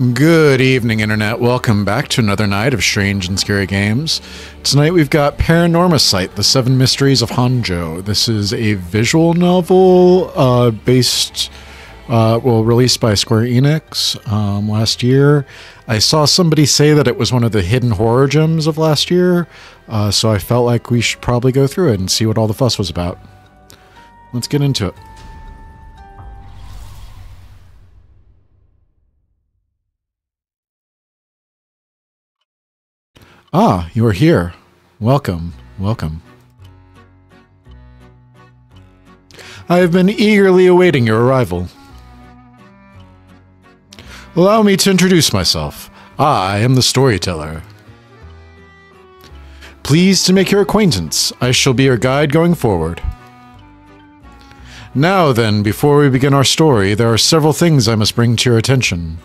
Good evening, Internet. Welcome back to another night of strange and scary games. Tonight we've got Paranormasight, The Seven Mysteries of Honjo. This is a visual novel uh, based, uh, well, released by Square Enix um, last year. I saw somebody say that it was one of the hidden horror gems of last year, uh, so I felt like we should probably go through it and see what all the fuss was about. Let's get into it. Ah, you are here. Welcome, welcome. I have been eagerly awaiting your arrival. Allow me to introduce myself. I am the storyteller. Pleased to make your acquaintance. I shall be your guide going forward. Now then, before we begin our story, there are several things I must bring to your attention.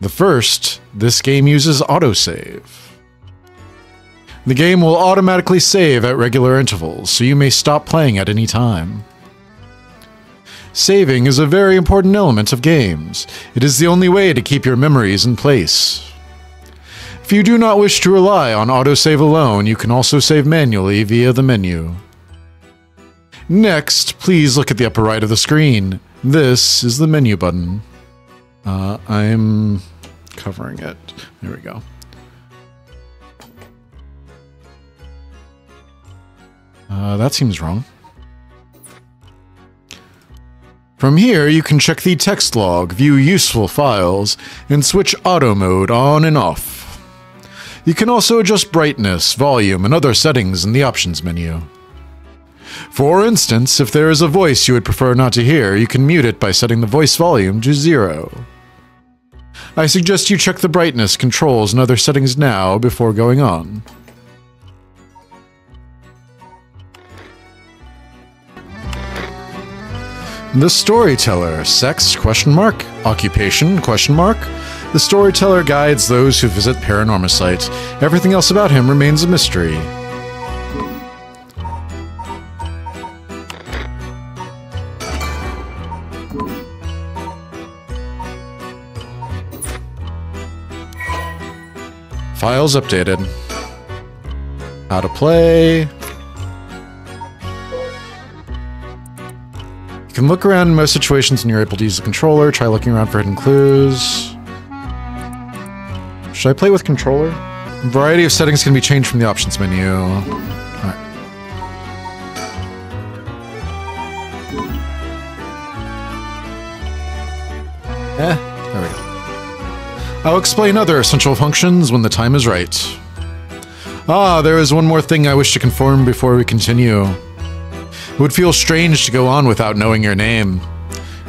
The first, this game uses autosave. The game will automatically save at regular intervals, so you may stop playing at any time. Saving is a very important element of games. It is the only way to keep your memories in place. If you do not wish to rely on autosave alone, you can also save manually via the menu. Next, please look at the upper right of the screen. This is the menu button. Uh, I'm covering it. There we go. Uh, that seems wrong. From here, you can check the text log, view useful files, and switch auto mode on and off. You can also adjust brightness, volume, and other settings in the options menu. For instance, if there is a voice you would prefer not to hear, you can mute it by setting the voice volume to zero. I suggest you check the brightness, controls, and other settings now before going on. The Storyteller, sex, question mark, occupation, question mark. The Storyteller guides those who visit Paranormasight. Everything else about him remains a mystery. Files updated. How to play. You can look around in most situations and you're able to use the controller. Try looking around for hidden clues. Should I play with controller? A variety of settings can be changed from the options menu. Go. I'll explain other essential functions when the time is right. Ah, there is one more thing I wish to confirm before we continue. It would feel strange to go on without knowing your name.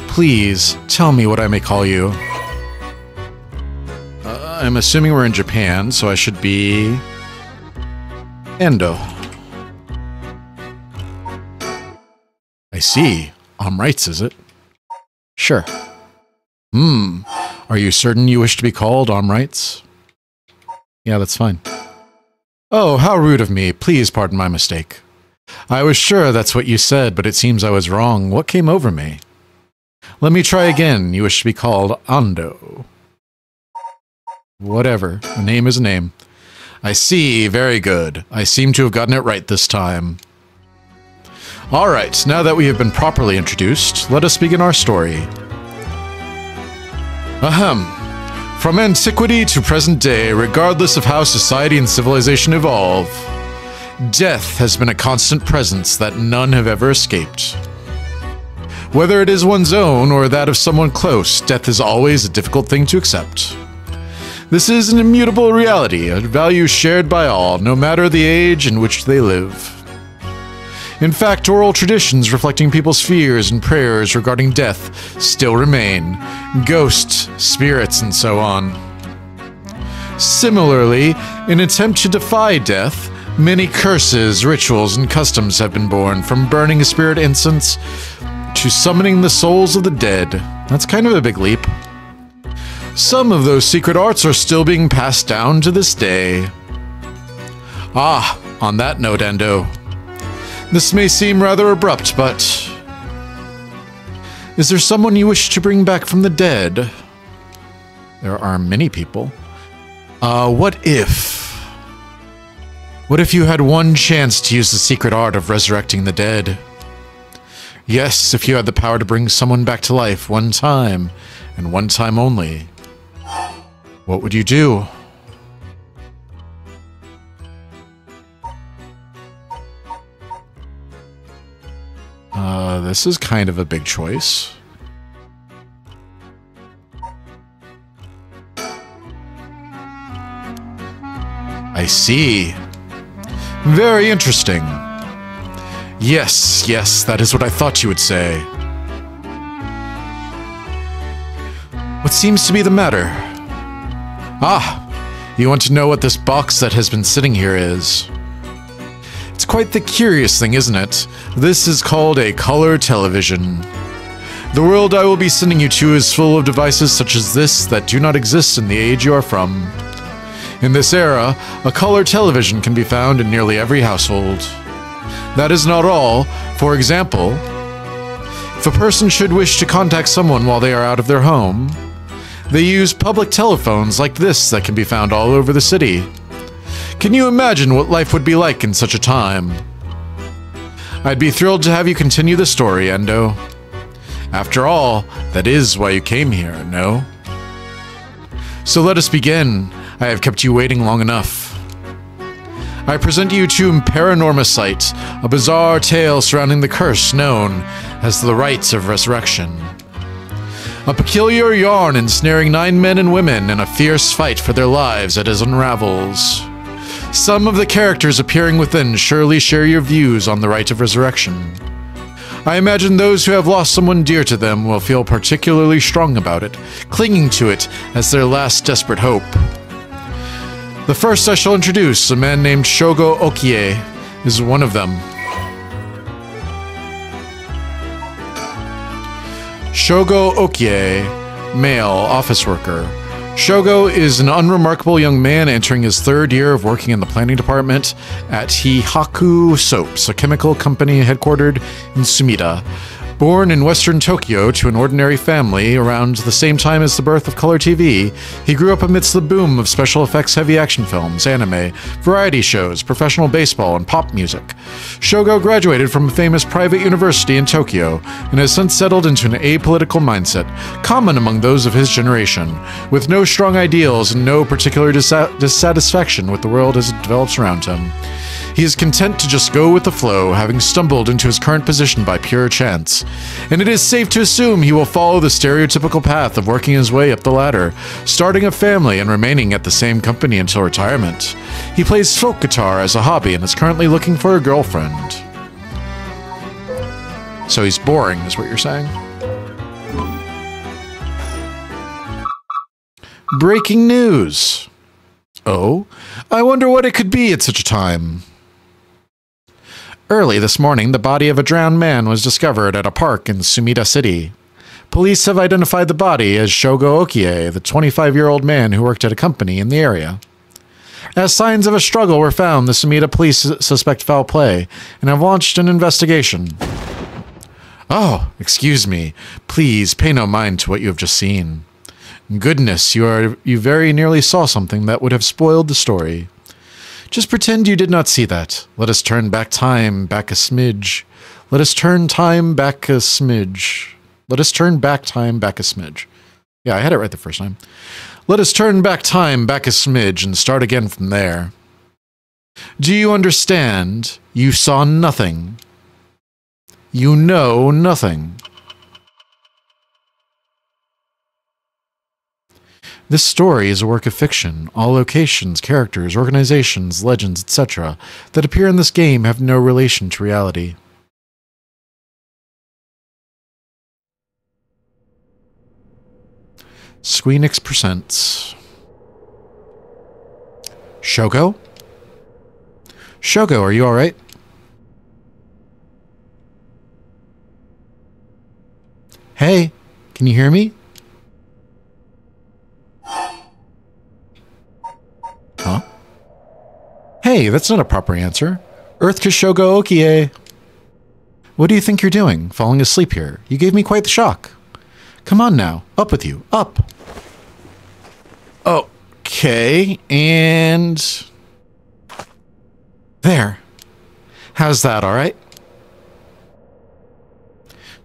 Please, tell me what I may call you. Uh, I'm assuming we're in Japan, so I should be... Endo. I see. I'm rights, is it? Sure. Hmm. Are you certain you wish to be called Omrights? Yeah, that's fine. Oh, how rude of me. Please pardon my mistake. I was sure that's what you said, but it seems I was wrong. What came over me? Let me try again. You wish to be called Ando. Whatever. A name is a name. I see. Very good. I seem to have gotten it right this time. Alright, now that we have been properly introduced, let us begin our story. Ahem. From antiquity to present day, regardless of how society and civilization evolve, death has been a constant presence that none have ever escaped. Whether it is one's own or that of someone close, death is always a difficult thing to accept. This is an immutable reality, a value shared by all, no matter the age in which they live. In fact, oral traditions reflecting people's fears and prayers regarding death still remain ghosts, spirits, and so on. Similarly, in an attempt to defy death, many curses, rituals, and customs have been born, from burning a spirit incense to summoning the souls of the dead. That's kind of a big leap. Some of those secret arts are still being passed down to this day. Ah, on that note, Endo, this may seem rather abrupt, but... Is there someone you wish to bring back from the dead? There are many people. Uh, what if? What if you had one chance to use the secret art of resurrecting the dead? Yes, if you had the power to bring someone back to life one time, and one time only, what would you do? Uh, this is kind of a big choice. I see. Very interesting. Yes, yes, that is what I thought you would say. What seems to be the matter? Ah, you want to know what this box that has been sitting here is? It's quite the curious thing, isn't it? This is called a color television. The world I will be sending you to is full of devices such as this that do not exist in the age you are from. In this era, a color television can be found in nearly every household. That is not all. For example, if a person should wish to contact someone while they are out of their home, they use public telephones like this that can be found all over the city. Can you imagine what life would be like in such a time? I'd be thrilled to have you continue the story, Endo. After all, that is why you came here, no? So let us begin. I have kept you waiting long enough. I present you to Paranormasight, a bizarre tale surrounding the curse known as the Rites of Resurrection. A peculiar yarn ensnaring nine men and women in a fierce fight for their lives it unravels. Some of the characters appearing within surely share your views on the Rite of Resurrection. I imagine those who have lost someone dear to them will feel particularly strong about it, clinging to it as their last desperate hope. The first I shall introduce, a man named Shogo Okiie, is one of them. Shogo Okiie, male, office worker. Shogo is an unremarkable young man entering his third year of working in the planning department at Hihaku Soaps, a chemical company headquartered in Sumida. Born in western Tokyo to an ordinary family around the same time as the birth of color TV, he grew up amidst the boom of special effects heavy action films, anime, variety shows, professional baseball, and pop music. Shogo graduated from a famous private university in Tokyo and has since settled into an apolitical mindset, common among those of his generation, with no strong ideals and no particular dissatisfaction with the world as it develops around him. He is content to just go with the flow, having stumbled into his current position by pure chance. And it is safe to assume he will follow the stereotypical path of working his way up the ladder, starting a family and remaining at the same company until retirement. He plays folk guitar as a hobby and is currently looking for a girlfriend. So he's boring, is what you're saying? Breaking news. Oh, I wonder what it could be at such a time. Early this morning, the body of a drowned man was discovered at a park in Sumida City. Police have identified the body as Shogo Okiie, the 25 year old man who worked at a company in the area. As signs of a struggle were found, the Sumida police suspect foul play and have launched an investigation. Oh, excuse me. Please pay no mind to what you have just seen. Goodness, you are you very nearly saw something that would have spoiled the story. Just pretend you did not see that. Let us turn back time back a smidge. Let us turn time back a smidge. Let us turn back time back a smidge. Yeah, I had it right the first time. Let us turn back time back a smidge and start again from there. Do you understand? You saw nothing. You know nothing. This story is a work of fiction. All locations, characters, organizations, legends, etc., that appear in this game have no relation to reality. Squeenix presents Shogo? Shogo, are you alright? Hey, can you hear me? Hey, that's not a proper answer. Earth Kishogo Okiie. What do you think you're doing, falling asleep here? You gave me quite the shock. Come on now, up with you, up. Okay, and there. How's that, all right?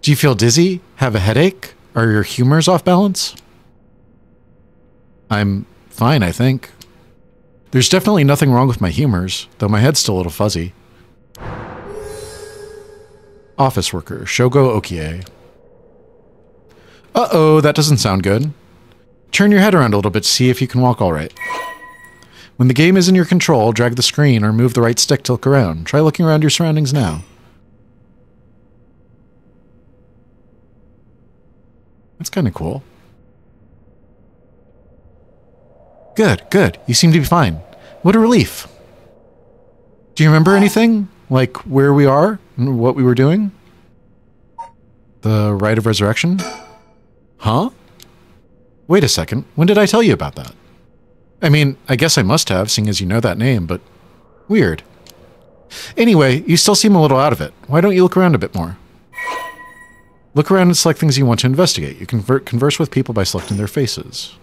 Do you feel dizzy? Have a headache? Are your humors off balance? I'm fine, I think. There's definitely nothing wrong with my humors, though my head's still a little fuzzy. Office worker, Shogo Okiie. Uh-oh, that doesn't sound good. Turn your head around a little bit to see if you can walk all right. When the game is in your control, drag the screen or move the right stick to look around. Try looking around your surroundings now. That's kind of cool. Good, good. You seem to be fine. What a relief. Do you remember anything? Like where we are and what we were doing? The Rite of Resurrection? Huh? Wait a second. When did I tell you about that? I mean, I guess I must have, seeing as you know that name, but weird. Anyway, you still seem a little out of it. Why don't you look around a bit more? Look around and select things you want to investigate. You can converse with people by selecting their faces.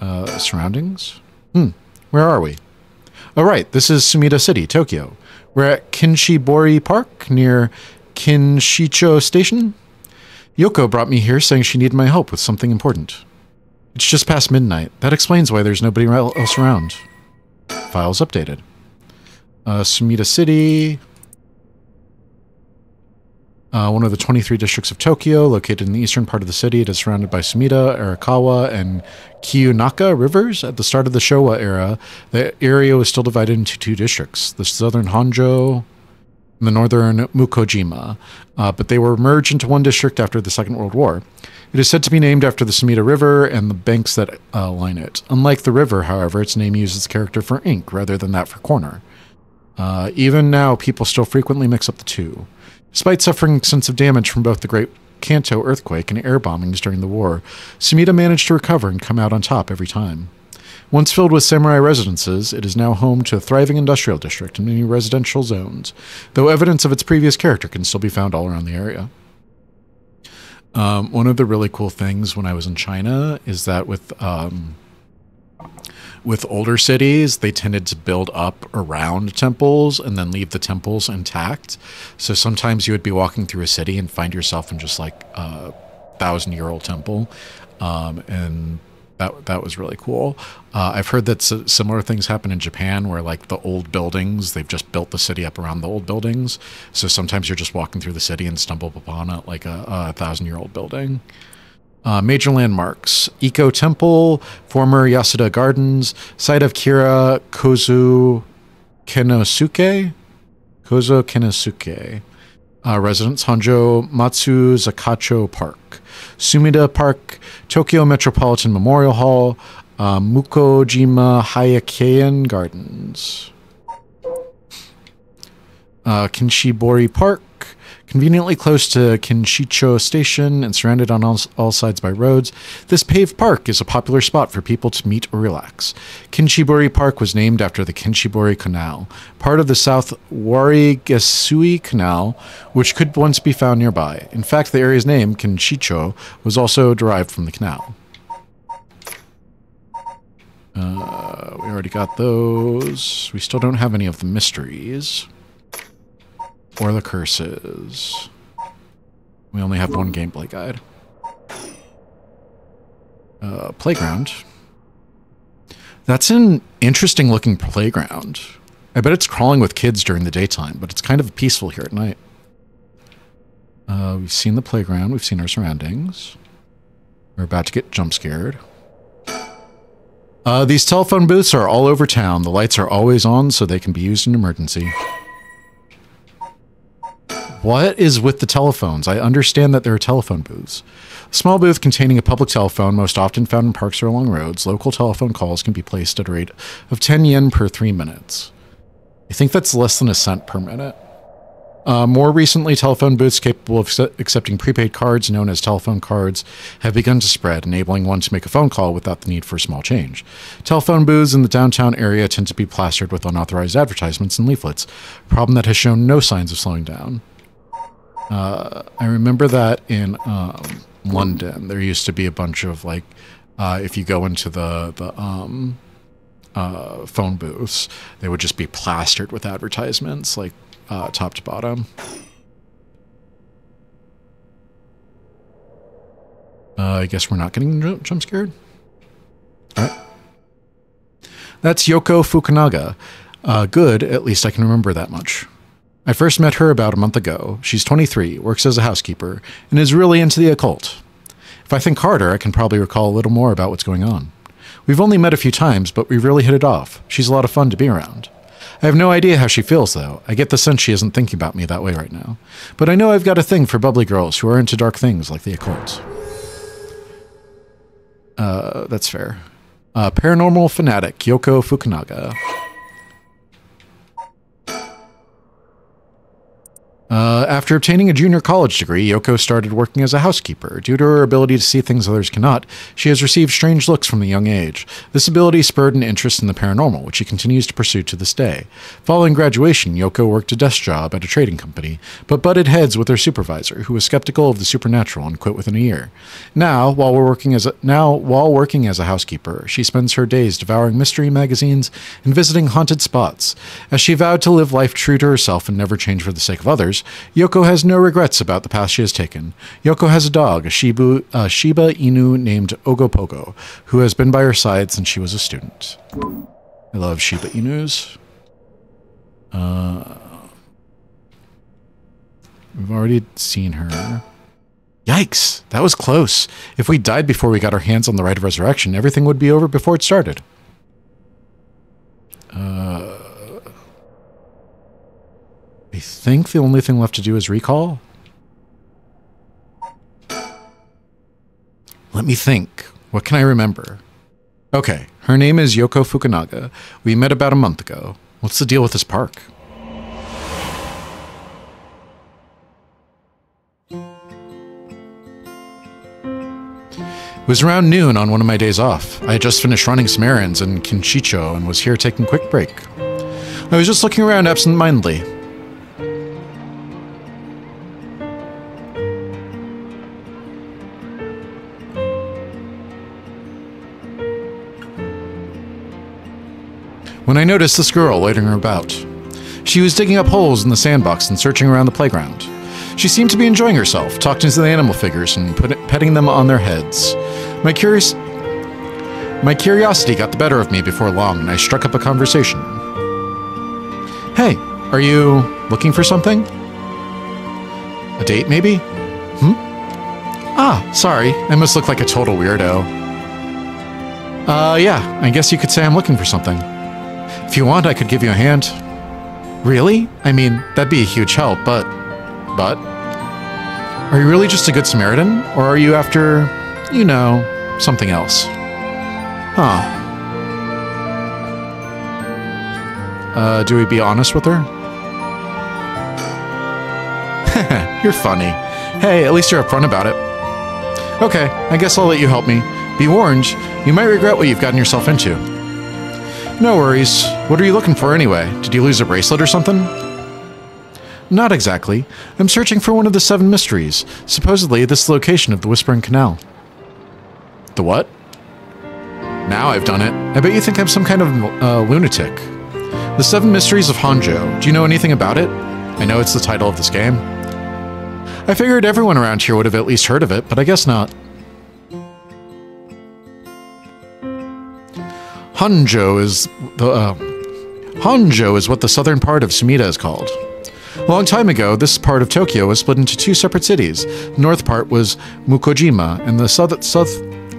Uh, surroundings? Hmm. Where are we? Oh, right. This is Sumida City, Tokyo. We're at Kinshibori Park near Kinshicho Station. Yoko brought me here saying she needed my help with something important. It's just past midnight. That explains why there's nobody else around. Files updated. Uh, Sumida City. Uh, one of the 23 districts of Tokyo, located in the eastern part of the city. It is surrounded by Sumida, Arakawa, and Kiyunaka rivers. At the start of the Showa era, the area was still divided into two districts the southern Honjo and the northern Mukojima, uh, but they were merged into one district after the Second World War. It is said to be named after the Sumida River and the banks that uh, line it. Unlike the river, however, its name uses the character for ink rather than that for corner. Uh, even now, people still frequently mix up the two. Despite suffering extensive damage from both the Great Kanto earthquake and air bombings during the war, Sumida managed to recover and come out on top every time. Once filled with samurai residences, it is now home to a thriving industrial district and many residential zones, though evidence of its previous character can still be found all around the area. Um, one of the really cool things when I was in China is that with um, with older cities, they tended to build up around temples and then leave the temples intact. So sometimes you would be walking through a city and find yourself in just like a thousand year old temple. Um, and that that was really cool. Uh, I've heard that similar things happen in Japan, where like the old buildings, they've just built the city up around the old buildings. So sometimes you're just walking through the city and stumble upon like a, a thousand year old building. Uh, major landmarks Eco Temple, former Yasuda Gardens, site of Kira Kozu Kenosuke. Kozo Kenosuke. Uh, residence Honjo Matsu Zakacho Park. Sumida Park, Tokyo Metropolitan Memorial Hall, uh, Mukojima Hyakkaen Gardens. Uh, Kinshibori Park, Conveniently close to Kinshicho Station and surrounded on all, all, sides by roads, this paved park is a popular spot for people to meet or relax. Kinshibori Park was named after the Kinshibori Canal, part of the South Warigesui Canal, which could once be found nearby. In fact, the area's name, Kinshicho, was also derived from the canal. Uh, we already got those. We still don't have any of the mysteries. Or the curses. We only have one gameplay guide. Uh, playground. That's an interesting looking playground. I bet it's crawling with kids during the daytime, but it's kind of peaceful here at night. Uh, we've seen the playground. We've seen our surroundings. We're about to get jump scared. Uh, these telephone booths are all over town. The lights are always on so they can be used in emergency. What is with the telephones? I understand that there are telephone booths. A small booth containing a public telephone, most often found in parks or along roads. Local telephone calls can be placed at a rate of 10 yen per three minutes. I think that's less than a cent per minute. Uh, more recently, telephone booths capable of accepting prepaid cards, known as telephone cards, have begun to spread, enabling one to make a phone call without the need for small change. Telephone booths in the downtown area tend to be plastered with unauthorized advertisements and leaflets, a problem that has shown no signs of slowing down. Uh, I remember that in um, London, there used to be a bunch of like uh, if you go into the the um, uh, phone booths, they would just be plastered with advertisements, like uh, top to bottom. Uh, I guess we're not getting jump, jump scared. All right. That's Yoko Fukunaga. Uh, good, at least I can remember that much. I first met her about a month ago. She's 23, works as a housekeeper, and is really into the occult. If I think harder, I can probably recall a little more about what's going on. We've only met a few times, but we've really hit it off. She's a lot of fun to be around. I have no idea how she feels, though. I get the sense she isn't thinking about me that way right now. But I know I've got a thing for bubbly girls who are into dark things like the occult. Uh, that's fair. Uh, paranormal fanatic, Yoko Fukunaga. Uh, after obtaining a junior college degree, Yoko started working as a housekeeper. Due to her ability to see things others cannot, she has received strange looks from a young age. This ability spurred an interest in the paranormal, which she continues to pursue to this day. Following graduation, Yoko worked a desk job at a trading company, but butted heads with her supervisor, who was skeptical of the supernatural and quit within a year. Now, while working as a, now while working as a housekeeper, she spends her days devouring mystery magazines and visiting haunted spots. As she vowed to live life true to herself and never change for the sake of others, Yoko has no regrets about the path she has taken. Yoko has a dog, a Shibu, a Shiba Inu named Ogopogo, who has been by her side since she was a student. I love Shiba Inus. Uh, we've already seen her. Yikes, that was close. If we died before we got our hands on the rite of resurrection, everything would be over before it started. Uh, I think the only thing left to do is recall. Let me think. What can I remember? Okay, her name is Yoko Fukunaga. We met about a month ago. What's the deal with this park? It was around noon on one of my days off. I had just finished running some errands in Kinshicho and was here taking a quick break. I was just looking around absent-mindedly. When I noticed this girl loitering about. She was digging up holes in the sandbox and searching around the playground. She seemed to be enjoying herself, talking to the animal figures and put, petting them on their heads. My curious, my curiosity got the better of me before long, and I struck up a conversation. Hey, are you looking for something? A date, maybe? Hmm? Ah, sorry, I must look like a total weirdo. Uh, yeah, I guess you could say I'm looking for something. If you want, I could give you a hand. Really? I mean, that'd be a huge help, but... But? Are you really just a good Samaritan? Or are you after, you know, something else? Huh. Uh, do we be honest with her? you're funny. Hey, at least you're upfront about it. Okay, I guess I'll let you help me. Be warned, you might regret what you've gotten yourself into. No worries. What are you looking for anyway? Did you lose a bracelet or something? Not exactly. I'm searching for one of the seven mysteries. Supposedly, this location of the Whispering Canal. The what? Now I've done it. I bet you think I'm some kind of uh, lunatic. The Seven Mysteries of Honjo. Do you know anything about it? I know it's the title of this game. I figured everyone around here would have at least heard of it, but I guess not. Honjo is the uh, is what the southern part of Sumida is called. A long time ago, this part of Tokyo was split into two separate cities. The north part was Mukojima, and the south, south,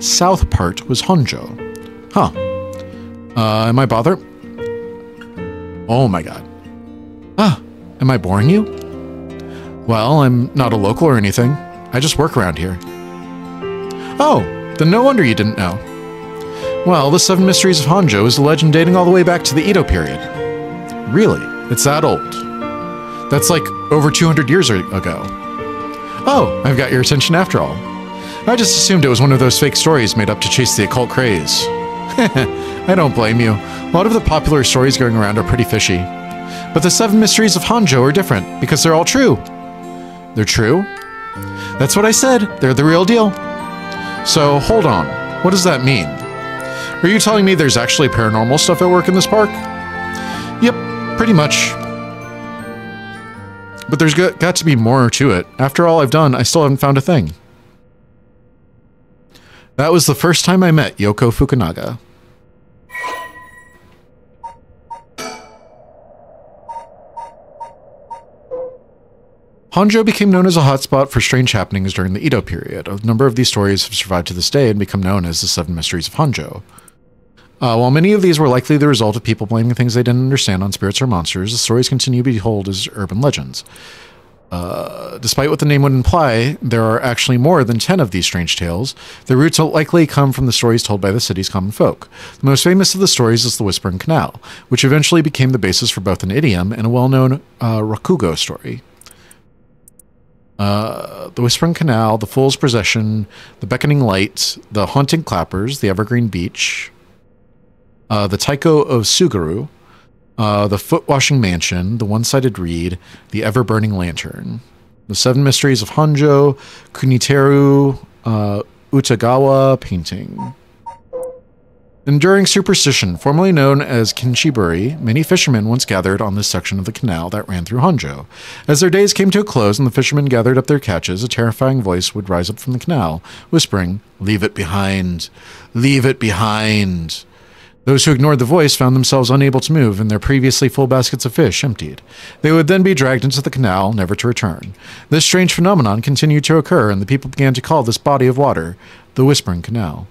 south part was Honjo. Huh. Uh, am I bothered? Oh my god. Ah, am I boring you? Well, I'm not a local or anything. I just work around here. Oh, then no wonder you didn't know. Well, the Seven Mysteries of Honjo is a legend dating all the way back to the Edo period. Really? It's that old? That's like over 200 years ago. Oh, I've got your attention after all. I just assumed it was one of those fake stories made up to chase the occult craze. I don't blame you. A lot of the popular stories going around are pretty fishy. But the Seven Mysteries of Honjo are different, because they're all true. They're true? That's what I said. They're the real deal. So, hold on. What does that mean? Are you telling me there's actually paranormal stuff at work in this park? Yep, pretty much. But there's got, to be more to it. After all I've done, I still haven't found a thing. That was the first time I met Yoko Fukunaga. Honjo became known as a hotspot for strange happenings during the Edo period. A number of these stories have survived to this day and become known as the Seven Mysteries of Honjo. Uh, while many of these were likely the result of people blaming things they didn't understand on spirits or monsters, the stories continue to be told as urban legends. Uh, despite what the name would imply, there are actually more than 10 of these strange tales. Their roots likely come from the stories told by the city's common folk. The most famous of the stories is the Whispering Canal, which eventually became the basis for both an idiom and a well known uh, Rakugo story. Uh, the Whispering Canal, the Fool's Procession, the Beckoning Light, the Haunting Clappers, the Evergreen Beech, uh, the Taiko of Tsugaru, uh, the Foot Washing Mansion, the One Sided Reed, the Ever Burning Lantern, the Seven Mysteries of Honjo, Kuniteru, uh, Utagawa painting. Enduring superstition, formerly known as Kinchiburi, many fishermen once gathered on this section of the canal that ran through Honjo. As their days came to a close and the fishermen gathered up their catches, a terrifying voice would rise up from the canal, whispering, Leave it behind! Leave it behind! Those who ignored the voice found themselves unable to move and their previously full baskets of fish emptied. They would then be dragged into the canal, never to return. This strange phenomenon continued to occur, and the people began to call this body of water the Whispering Canal.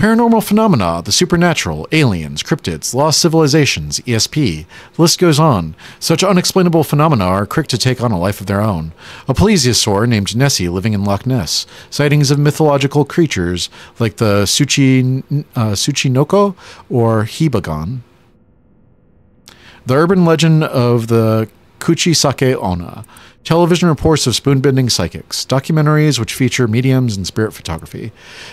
Paranormal phenomena, the supernatural, aliens, cryptids, lost civilizations, ESP. The list goes on. Such unexplainable phenomena are quick to take on a life of their own. A plesiosaur named Nessie living in Loch Ness. Sightings of mythological creatures like the Suchi, uh, Tsuchinoko or Hibagon. The urban legend of the Kuchisake Onna. Television reports of spoon-bending psychics, documentaries which feature mediums and spirit photography.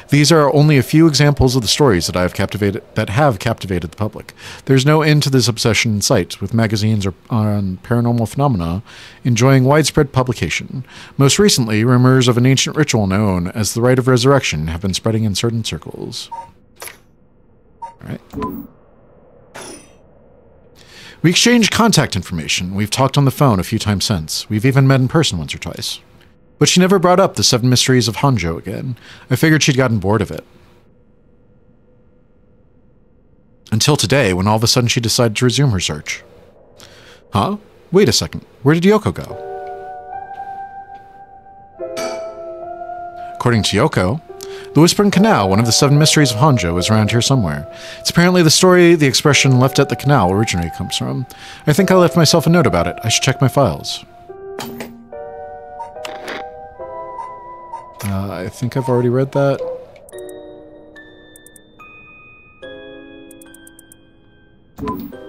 These are only a few examples of the stories that I have captivated that have captivated the public. There's no end to this obsession in sight, with magazines on paranormal phenomena enjoying widespread publication. Most recently, rumors of an ancient ritual known as the Rite of Resurrection have been spreading in certain circles. All right. We exchanged contact information. We've talked on the phone a few times since. We've even met in person once or twice. But she never brought up the seven mysteries of Honjo again. I figured she'd gotten bored of it. Until today, when all of a sudden she decided to resume her search. Huh? Wait a second. Where did Yoko go? According to Yoko, the Whispering Canal, one of the seven mysteries of Honjo, is around here somewhere. It's apparently the story the expression left at the canal originally comes from. I think I left myself a note about it. I should check my files. Uh, I think I've already read that.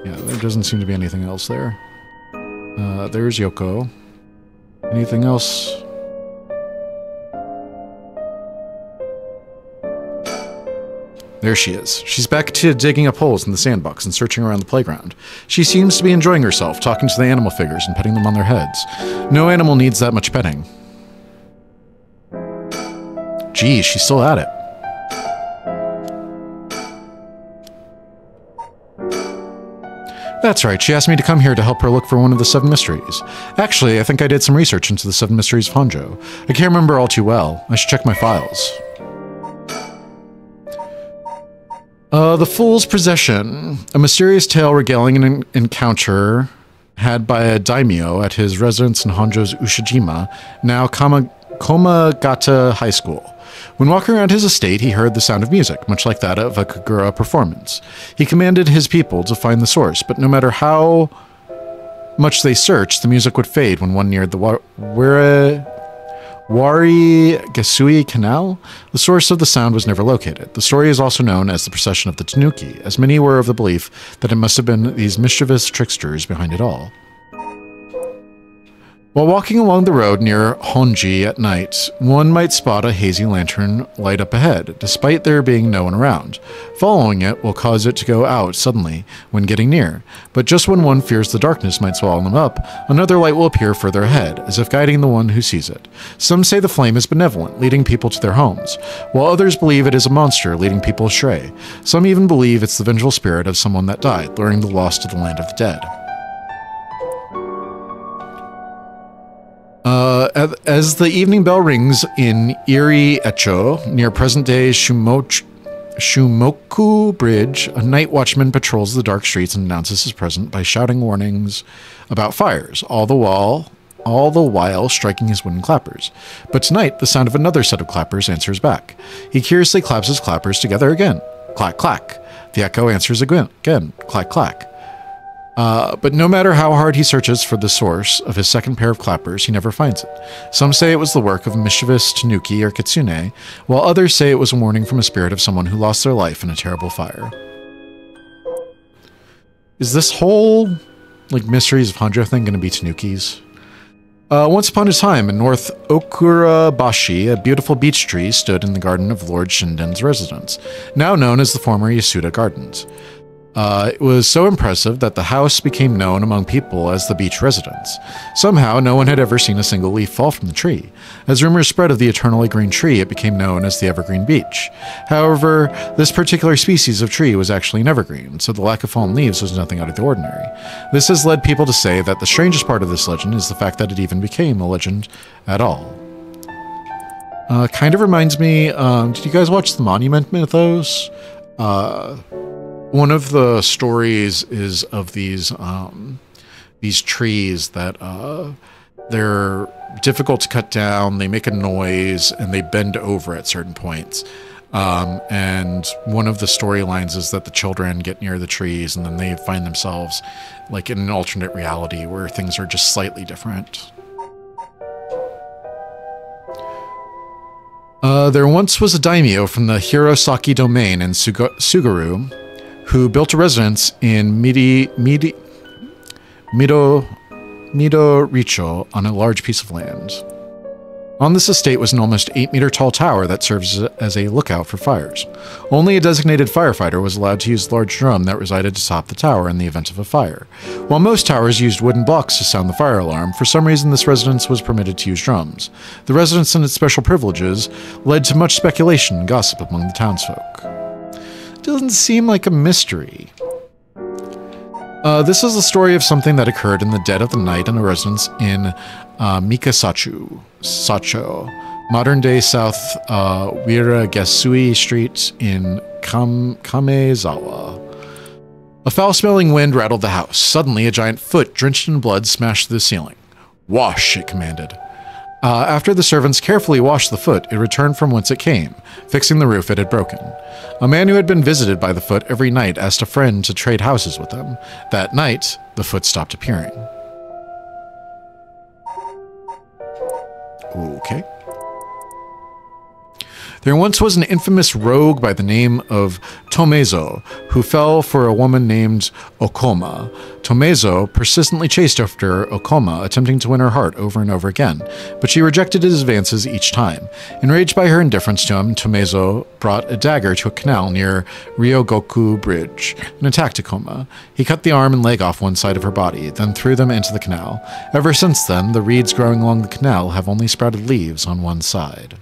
Yeah, there doesn't seem to be anything else there. Uh, there's Yoko. Anything else? There she is. She's back to digging up holes in the sandbox and searching around the playground. She seems to be enjoying herself, talking to the animal figures and petting them on their heads. No animal needs that much petting. Gee, she's still at it. That's right, she asked me to come here to help her look for one of the seven mysteries. Actually, I think I did some research into the seven mysteries of Honjo. I can't remember all too well. I should check my files. Uh, the Fool's Procession, a mysterious tale regaling an encounter had by a daimyo at his residence in Honjo's Ushijima, now Kama, Komagata High School. When walking around his estate, he heard the sound of music, much like that of a kagura performance. He commanded his people to find the source, but no matter how much they searched, the music would fade when one neared the wa- where Wari Gasui Canal, the source of the sound was never located. The story is also known as the procession of the Tanuki, as many were of the belief that it must have been these mischievous tricksters behind it all. While walking along the road near Honjo at night, one might spot a hazy lantern light up ahead, despite there being no one around. Following it will cause it to go out suddenly when getting near, but just when one fears the darkness might swallow them up, another light will appear further ahead, as if guiding the one who sees it. Some say the flame is benevolent, leading people to their homes, while others believe it is a monster, leading people astray. Some even believe it's the vengeful spirit of someone that died, luring the lost to the land of the dead. Uh, as the evening bell rings in Iri Echo, near present day Shumoch- Shumoku Bridge, a night watchman patrols the dark streets and announces his presence by shouting warnings about fires, all the while all the while striking his wooden clappers. But tonight, the sound of another set of clappers answers back. He curiously claps his clappers together again. Clack, clack. The echo answers again. Again. Clack, clack. Uh, but no matter how hard he searches for the source of his second pair of clappers, he never finds it. Some say it was the work of a mischievous Tanuki or Kitsune, while others say it was a warning from a spirit of someone who lost their life in a terrible fire. Is this whole like mysteries of Honjo thing going to be Tanuki's? Uh, once upon a time, in North Okurabashi, a beautiful beech tree stood in the garden of Lord Shinden's residence, now known as the former Yasuda Gardens. Uh, it was so impressive that the house became known among people as the beech residence. Somehow, no one had ever seen a single leaf fall from the tree. As rumors spread of the eternally green tree, it became known as the evergreen beech. However, this particular species of tree was actually an evergreen, so the lack of fallen leaves was nothing out of the ordinary. This has led people to say that the strangest part of this legend is the fact that it even became a legend at all. Uh, kind of reminds me, um, did you guys watch the Monument Mythos? Uh, one of the stories is of these um, these trees that uh, they're difficult to cut down. They make a noise and they bend over at certain points. Um, and one of the storylines is that the children get near the trees and then they find themselves like in an alternate reality where things are just slightly different. Uh, there once was a daimyo from the Hirosaki domain in Suga- who built a residence in Midi, Midi, Mido, Midoricho on a large piece of land. On this estate was an almost 8 meter tall tower that serves as a lookout for fires. Only a designated firefighter was allowed to use the large drum that resided atop the tower in the event of a fire. While most towers used wooden blocks to sound the fire alarm, for some reason this residence was permitted to use drums. The residence and its special privileges led to much speculation and gossip among the townsfolk doesn't seem like a mystery. Uh, this is the story of something that occurred in the dead of the night in a residence in uh, Mikasachu, Sacho, modern day South uh, Wiragasui Street in Kam- Kamezawa. A foul smelling wind rattled the house. Suddenly, a giant foot drenched in blood smashed the ceiling. Wash, it commanded. Uh, after the servants carefully washed the foot, it returned from whence it came, fixing the roof it had broken. A man who had been visited by the foot every night asked a friend to trade houses with him. That night, the foot stopped appearing. Okay. There once was an infamous rogue by the name of Tomezo who fell for a woman named Okoma. Tomezo persistently chased after Okoma, attempting to win her heart over and over again, but she rejected his advances each time. Enraged by her indifference to him, Tomezo brought a dagger to a canal near Ryogoku Bridge and attacked Okoma. He cut the arm and leg off one side of her body, then threw them into the canal. Ever since then, the reeds growing along the canal have only sprouted leaves on one side.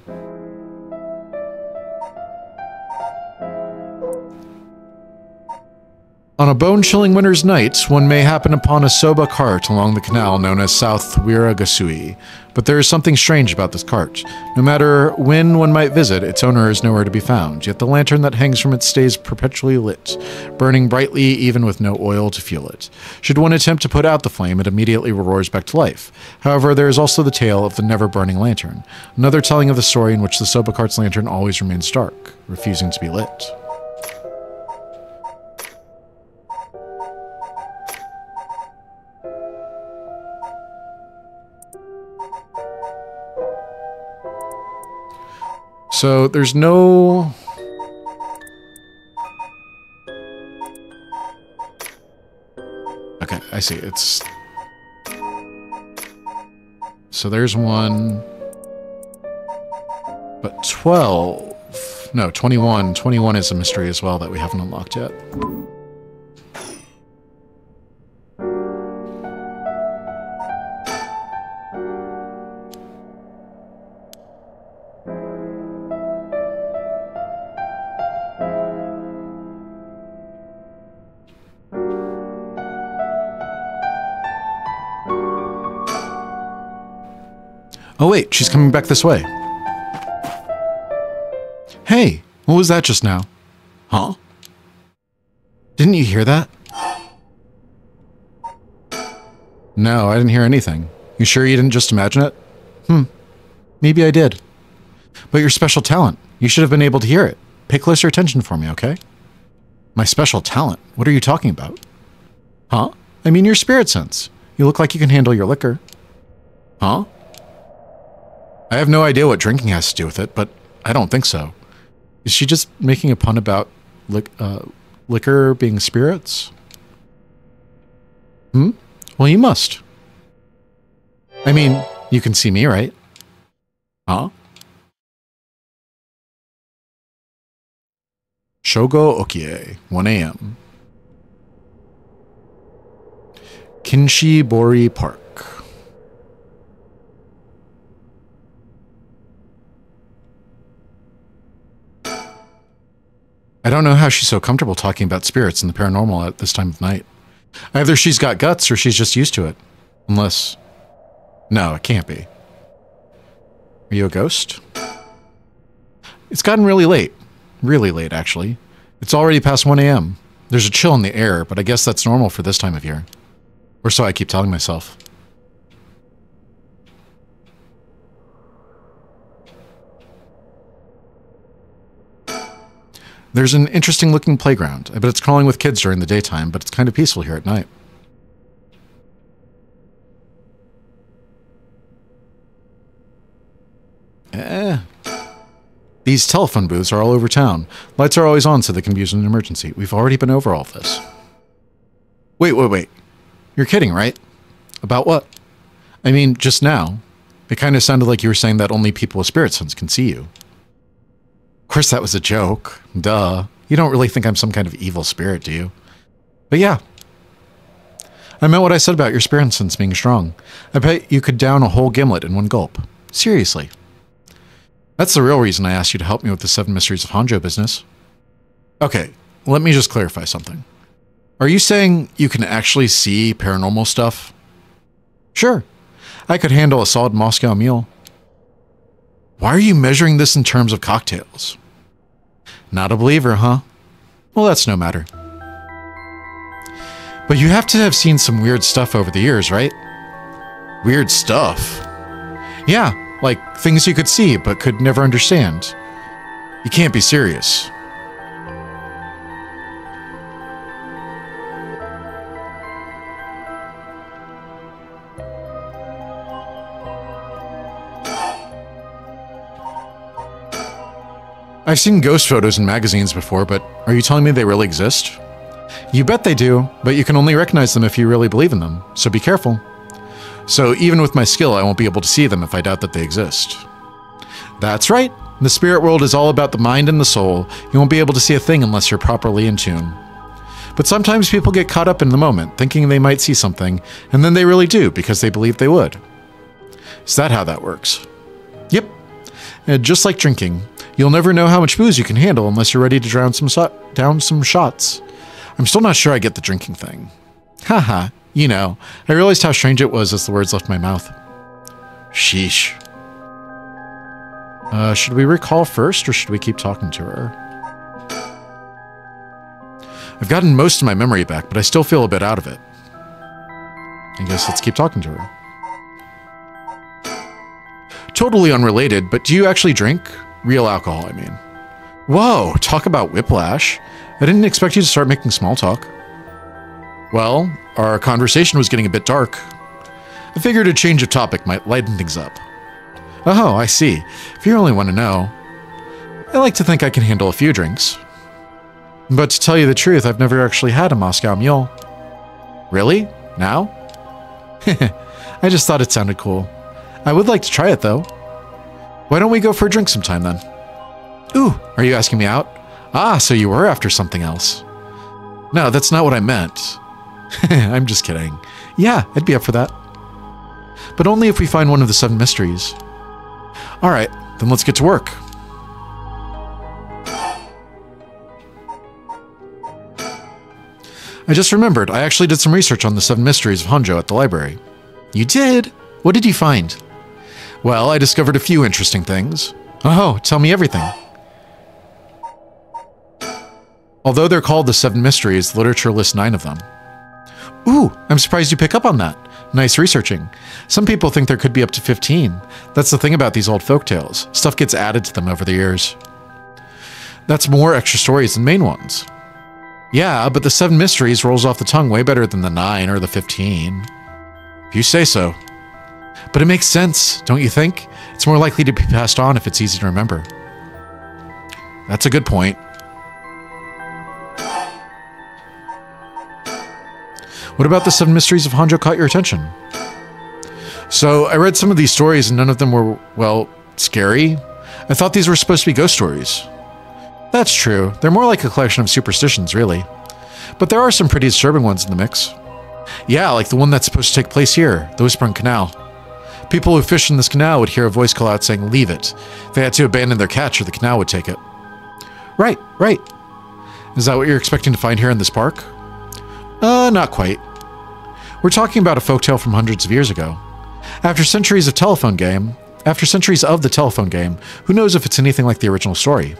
On a bone chilling winter's night, one may happen upon a soba cart along the canal known as South Wiragasui, but there is something strange about this cart. No matter when one might visit, its owner is nowhere to be found, yet the lantern that hangs from it stays perpetually lit, burning brightly even with no oil to fuel it. Should one attempt to put out the flame, it immediately roars back to life. However, there is also the tale of the never burning lantern, another telling of the story in which the soba cart's lantern always remains dark, refusing to be lit. So there's no... Okay, I see. It's... so there's one. But 12. No, 21. 21 is a mystery as well that we haven't unlocked yet. Oh wait, she's coming back this way. Hey, what was that just now? Huh? Didn't you hear that? No, I didn't hear anything. You sure you didn't just imagine it? Hmm. Maybe I did. But your special talent. You should have been able to hear it. Pay closer attention for me, okay? My special talent? What are you talking about? Huh? I mean your spirit sense. You look like you can handle your liquor. Huh? I have no idea what drinking has to do with it, but I don't think so. Is she just making a pun about li uh, liquor being spirits? Hmm? Well, you must. I mean, you can see me, right? Huh? Shogo Okiie, 1 a.m. Kinshibori Park. I don't know how she's so comfortable talking about spirits and the paranormal at this time of night. Either she's got guts or she's just used to it. Unless... No, it can't be. Are you a ghost? It's gotten really late. Really late, actually. It's already past 1 a.m. There's a chill in the air, but I guess that's normal for this time of year. Or so I keep telling myself. There's an interesting looking playground. I bet it's crawling with kids during the daytime, but it's kind of peaceful here at night. Eh. These telephone booths are all over town. Lights are always on so they can be used in an emergency. We've already been over all this. Wait, wait, wait. You're kidding, right? About what? I mean, just now. It kind of sounded like you were saying that only people with spirit sense can see you. Of course, that was a joke. Duh. You don't really think I'm some kind of evil spirit, do you? But yeah. I meant what I said about your spirit sense being strong. I bet you could down a whole gimlet in one gulp. Seriously. That's the real reason I asked you to help me with the Seven Mysteries of Honjo business. Okay, let me just clarify something. Are you saying you can actually see paranormal stuff? Sure. I could handle a solid Moscow mule. Why are you measuring this in terms of cocktails? Not a believer, huh? Well, that's no matter. But you have to have seen some weird stuff over the years, right? Weird stuff? Yeah, like things you could see but could never understand. You can't be serious. I've seen ghost photos in magazines before, but are you telling me they really exist? You bet they do, but you can only recognize them if you really believe in them, so be careful. So even with my skill, I won't be able to see them if I doubt that they exist. That's right. The spirit world is all about the mind and the soul. You won't be able to see a thing unless you're properly in tune. But sometimes people get caught up in the moment, thinking they might see something, and then they really do because they believe they would. Is that how that works? Yep. And just like drinking, You'll never know how much booze you can handle unless you're ready to drown some so down some shots. I'm still not sure I get the drinking thing. Haha, you know, I realized how strange it was as the words left my mouth. Sheesh. Uh, should we recall first, or should we keep talking to her? I've gotten most of my memory back, but I still feel a bit out of it. I guess let's keep talking to her. Totally unrelated, but do you actually drink? Real alcohol, I mean. Whoa, talk about whiplash. I didn't expect you to start making small talk. Well, our conversation was getting a bit dark. I figured a change of topic might lighten things up. Oh, I see. If you only want to know. I like to think I can handle a few drinks. But to tell you the truth, I've never actually had a Moscow Mule. Really? Now? I just thought it sounded cool. I would like to try it, though. Why don't we go for a drink sometime then? Ooh, are you asking me out? Ah, so you were after something else. No, that's not what I meant. I'm just kidding. Yeah, I'd be up for that. But only if we find one of the seven mysteries. Alright, then let's get to work. I just remembered, I actually did some research on the seven mysteries of Honjo at the library. You did? What did you find? Well, I discovered a few interesting things. Oh, tell me everything. Although they're called the Seven Mysteries, literature lists nine of them. Ooh, I'm surprised you pick up on that. Nice researching. Some people think there could be up to 15. That's the thing about these old folk tales. Stuff gets added to them over the years. That's more extra stories than main ones. Yeah, but the Seven Mysteries rolls off the tongue way better than the nine or the 15. If you say so. But it makes sense, don't you think? It's more likely to be passed on if it's easy to remember. That's a good point. What about the seven mysteries of Honjo caught your attention? So, I read some of these stories and none of them were, well, scary. I thought these were supposed to be ghost stories. That's true. They're more like a collection of superstitions, really. But there are some pretty disturbing ones in the mix. Yeah, like the one that's supposed to take place here, the Whispering Canal. People who fish in this canal would hear a voice call out saying, Leave it. They had to abandon their catch or the canal would take it. Right, right. Is that what you're expecting to find here in this park? Uh, not quite. We're talking about a folktale from hundreds of years ago. After centuries of telephone game, after centuries of the telephone game, who knows if it's anything like the original story?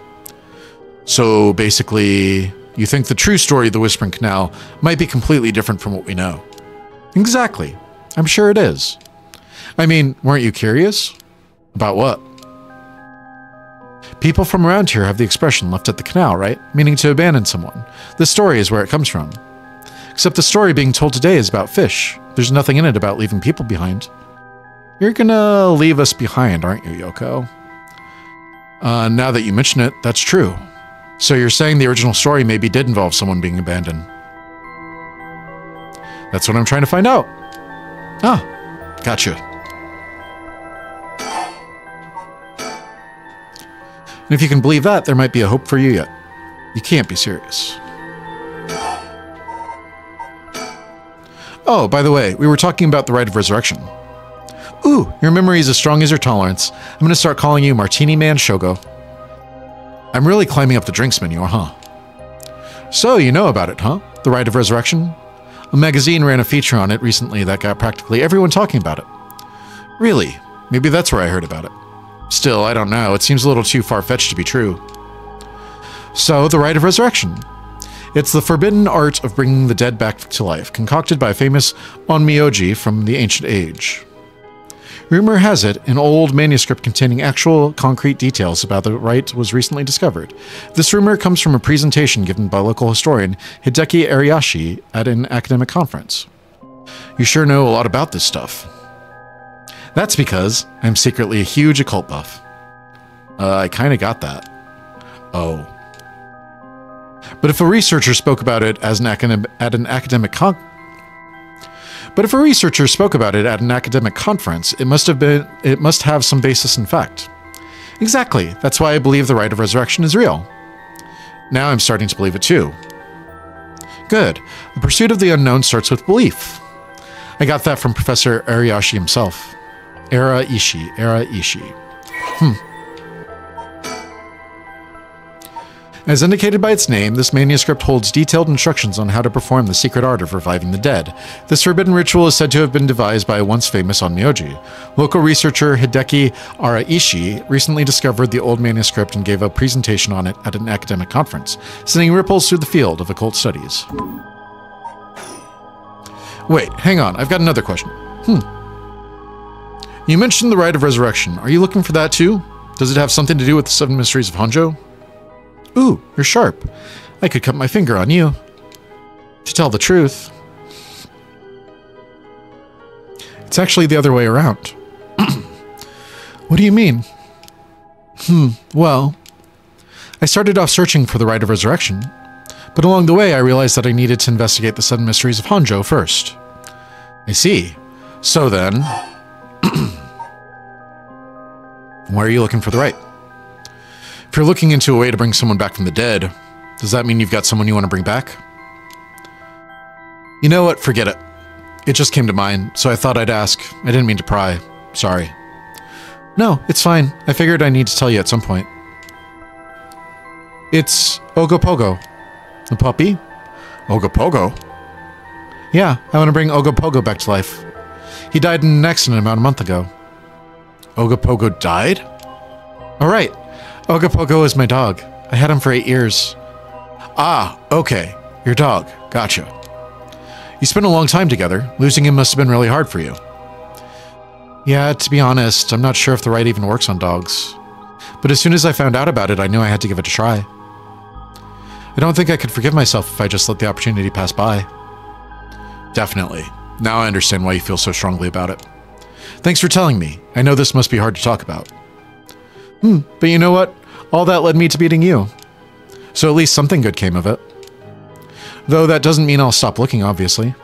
So basically, you think the true story of the Whispering Canal might be completely different from what we know. Exactly. I'm sure it is. I mean, weren't you curious? About what? People from around here have the expression left at the canal, right? Meaning to abandon someone. This story is where it comes from. Except the story being told today is about fish. There's nothing in it about leaving people behind. You're gonna leave us behind, aren't you, Yoko? Uh, now that you mention it, that's true. So you're saying the original story maybe did involve someone being abandoned. That's what I'm trying to find out. Ah, gotcha. And if you can believe that, there might be a hope for you yet. You can't be serious. Oh, by the way, we were talking about the rite of resurrection. Ooh, your memory is as strong as your tolerance. I'm going to start calling you Martini Man Shogo. I'm really climbing up the drinks menu, huh? So, you know about it, huh? The Rite of Resurrection? A magazine ran a feature on it recently that got practically everyone talking about it. Really? Maybe that's where I heard about it. Still, I don't know. It seems a little too far-fetched to be true. So, the Rite of Resurrection. It's the forbidden art of bringing the dead back to life, concocted by a famous Onmyoji from the ancient age. Rumor has it, an old manuscript containing actual concrete details about the rite was recently discovered. This rumor comes from a presentation given by local historian Hideki Ariyashi at an academic conference. You sure know a lot about this stuff. That's because I'm secretly a huge occult buff. Uh, I kinda got that. Oh. But if a researcher spoke about it as an at an academic con but if a researcher spoke about it at an academic conference, it must have been it must have some basis in fact. Exactly. That's why I believe the rite of resurrection is real. Now I'm starting to believe it too. Good. The pursuit of the unknown starts with belief. I got that from Professor Ariyashi himself. Era Ishii. Era Ishii. Hmm. As indicated by its name, this manuscript holds detailed instructions on how to perform the secret art of reviving the dead. This forbidden ritual is said to have been devised by a once famous Onmyoji. Local researcher Hideki Araishi recently discovered the old manuscript and gave a presentation on it at an academic conference, sending ripples through the field of occult studies. Wait, hang on, I've got another question. Hmm. You mentioned the rite of resurrection. Are you looking for that too? Does it have something to do with the seven mysteries of Honjo? Ooh, you're sharp. I could cut my finger on you. To tell the truth, it's actually the other way around. what do you mean? Hmm, well, I started off searching for the Rite of Resurrection, but along the way I realized that I needed to investigate the seven mysteries of Honjo first. I see. So then... Why are you looking for the rite? If you're looking into a way to bring someone back from the dead, does that mean you've got someone you want to bring back? You know what? Forget it. It just came to mind, so I thought I'd ask. I didn't mean to pry. Sorry. No, it's fine. I figured I need to tell you at some point. It's Ogopogo. The puppy? Ogopogo? Yeah, I want to bring Ogopogo back to life. He died in an accident about a month ago. Ogopogo died? All rite. Ogopogo is my dog. I had him for eight years. Ah, okay. Your dog. Gotcha. You spent a long time together. Losing him must have been really hard for you. Yeah, to be honest, I'm not sure if the right even works on dogs. But as soon as I found out about it, I knew I had to give it a try. I don't think I could forgive myself if I just let the opportunity pass by. Definitely. Now I understand why you feel so strongly about it. Thanks for telling me. I know this must be hard to talk about. Hmm, but you know what? All that led me to beating you. So at least something good came of it. Though that doesn't mean I'll stop looking, obviously.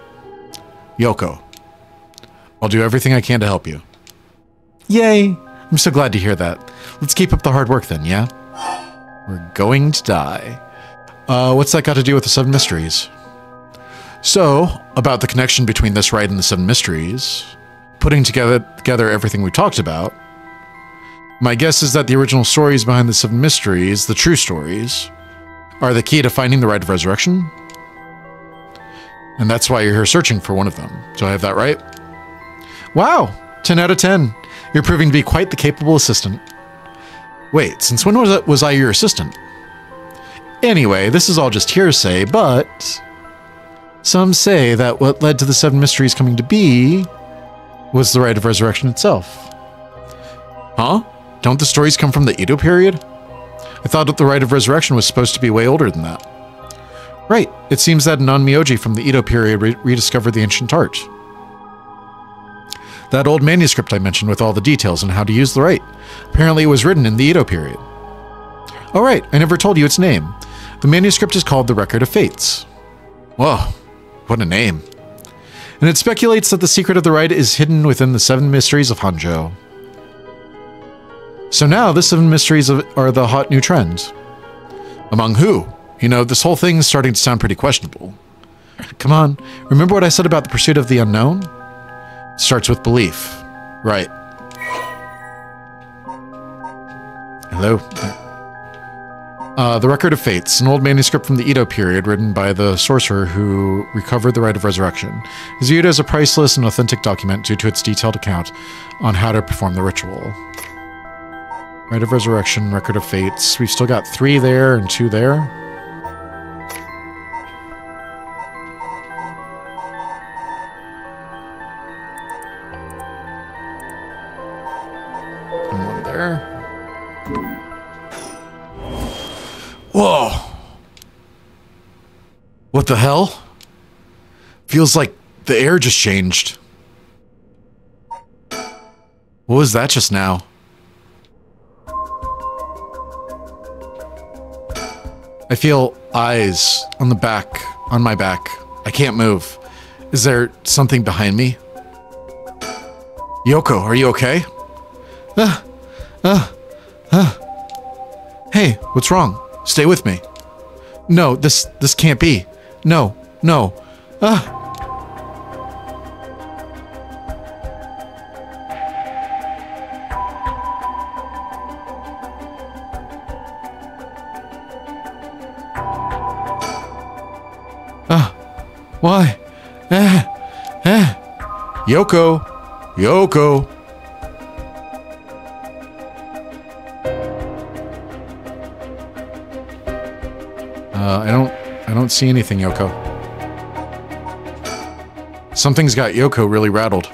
Yoko. I'll do everything I can to help you. Yay! I'm so glad to hear that. Let's keep up the hard work then, yeah? We're going to die. Uh, what's that got to do with the Seven Mysteries? So, about the connection between this rite and the Seven Mysteries, putting together, together everything we talked about, my guess is that the original stories behind the Seven Mysteries, the true stories, are the key to finding the Rite of Resurrection. And that's why you're here searching for one of them. Do I have that right? Wow, 10 out of 10. You're proving to be quite the capable assistant. Wait, since when was, it, was I your assistant? Anyway, this is all just hearsay, but some say that what led to the Seven Mysteries coming to be was the Rite of Resurrection itself. Huh? Don't the stories come from the Edo period? I thought that the Rite of Resurrection was supposed to be way older than that. Right, it seems that Non-Myoji from the Edo period re rediscovered the ancient art. That old manuscript I mentioned with all the details on how to use the rite. Apparently it was written in the Edo period. Oh right, I never told you its name. The manuscript is called The Record of Fates. Whoa, what a name. And it speculates that the secret of the rite is hidden within the seven mysteries of Honjo. So now the seven mysteries are the hot new trend. Among who? You know, this whole thing is starting to sound pretty questionable. Come on, remember what I said about the pursuit of the unknown? It starts with belief. Right. Hello. Uh, the Record of Fates, an old manuscript from the Edo period written by the sorcerer who recovered the Rite of Resurrection, is viewed as a priceless and authentic document due to its detailed account on how to perform the ritual. Rite of Resurrection, Record of Fates. We've still got three there and two there. What the hell? Feels like the air just changed. What was that just now? I feel eyes on the back, on my back. I can't move. Is there something behind me? Yoko, are you okay? Ah, ah, ah. Hey, what's wrong? Stay with me. No, this this can't be. No, no. Ah. Ah. Why? Eh. Eh. Yoko. Yoko. Uh, I don't I don't see anything, Yoko. Something's got Yoko really rattled.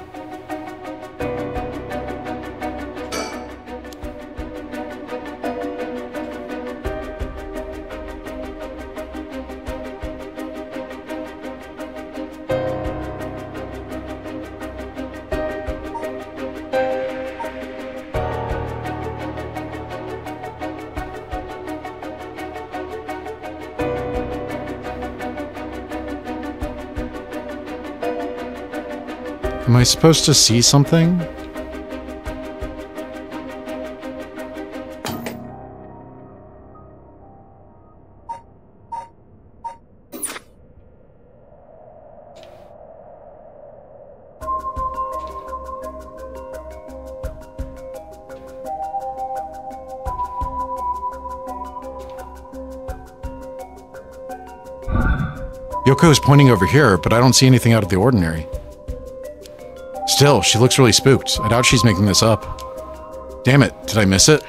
supposed to see something? Yoko is pointing over here, but I don't see anything out of the ordinary. Still, she looks really spooked. I doubt she's making this up. Damn it, did I miss it?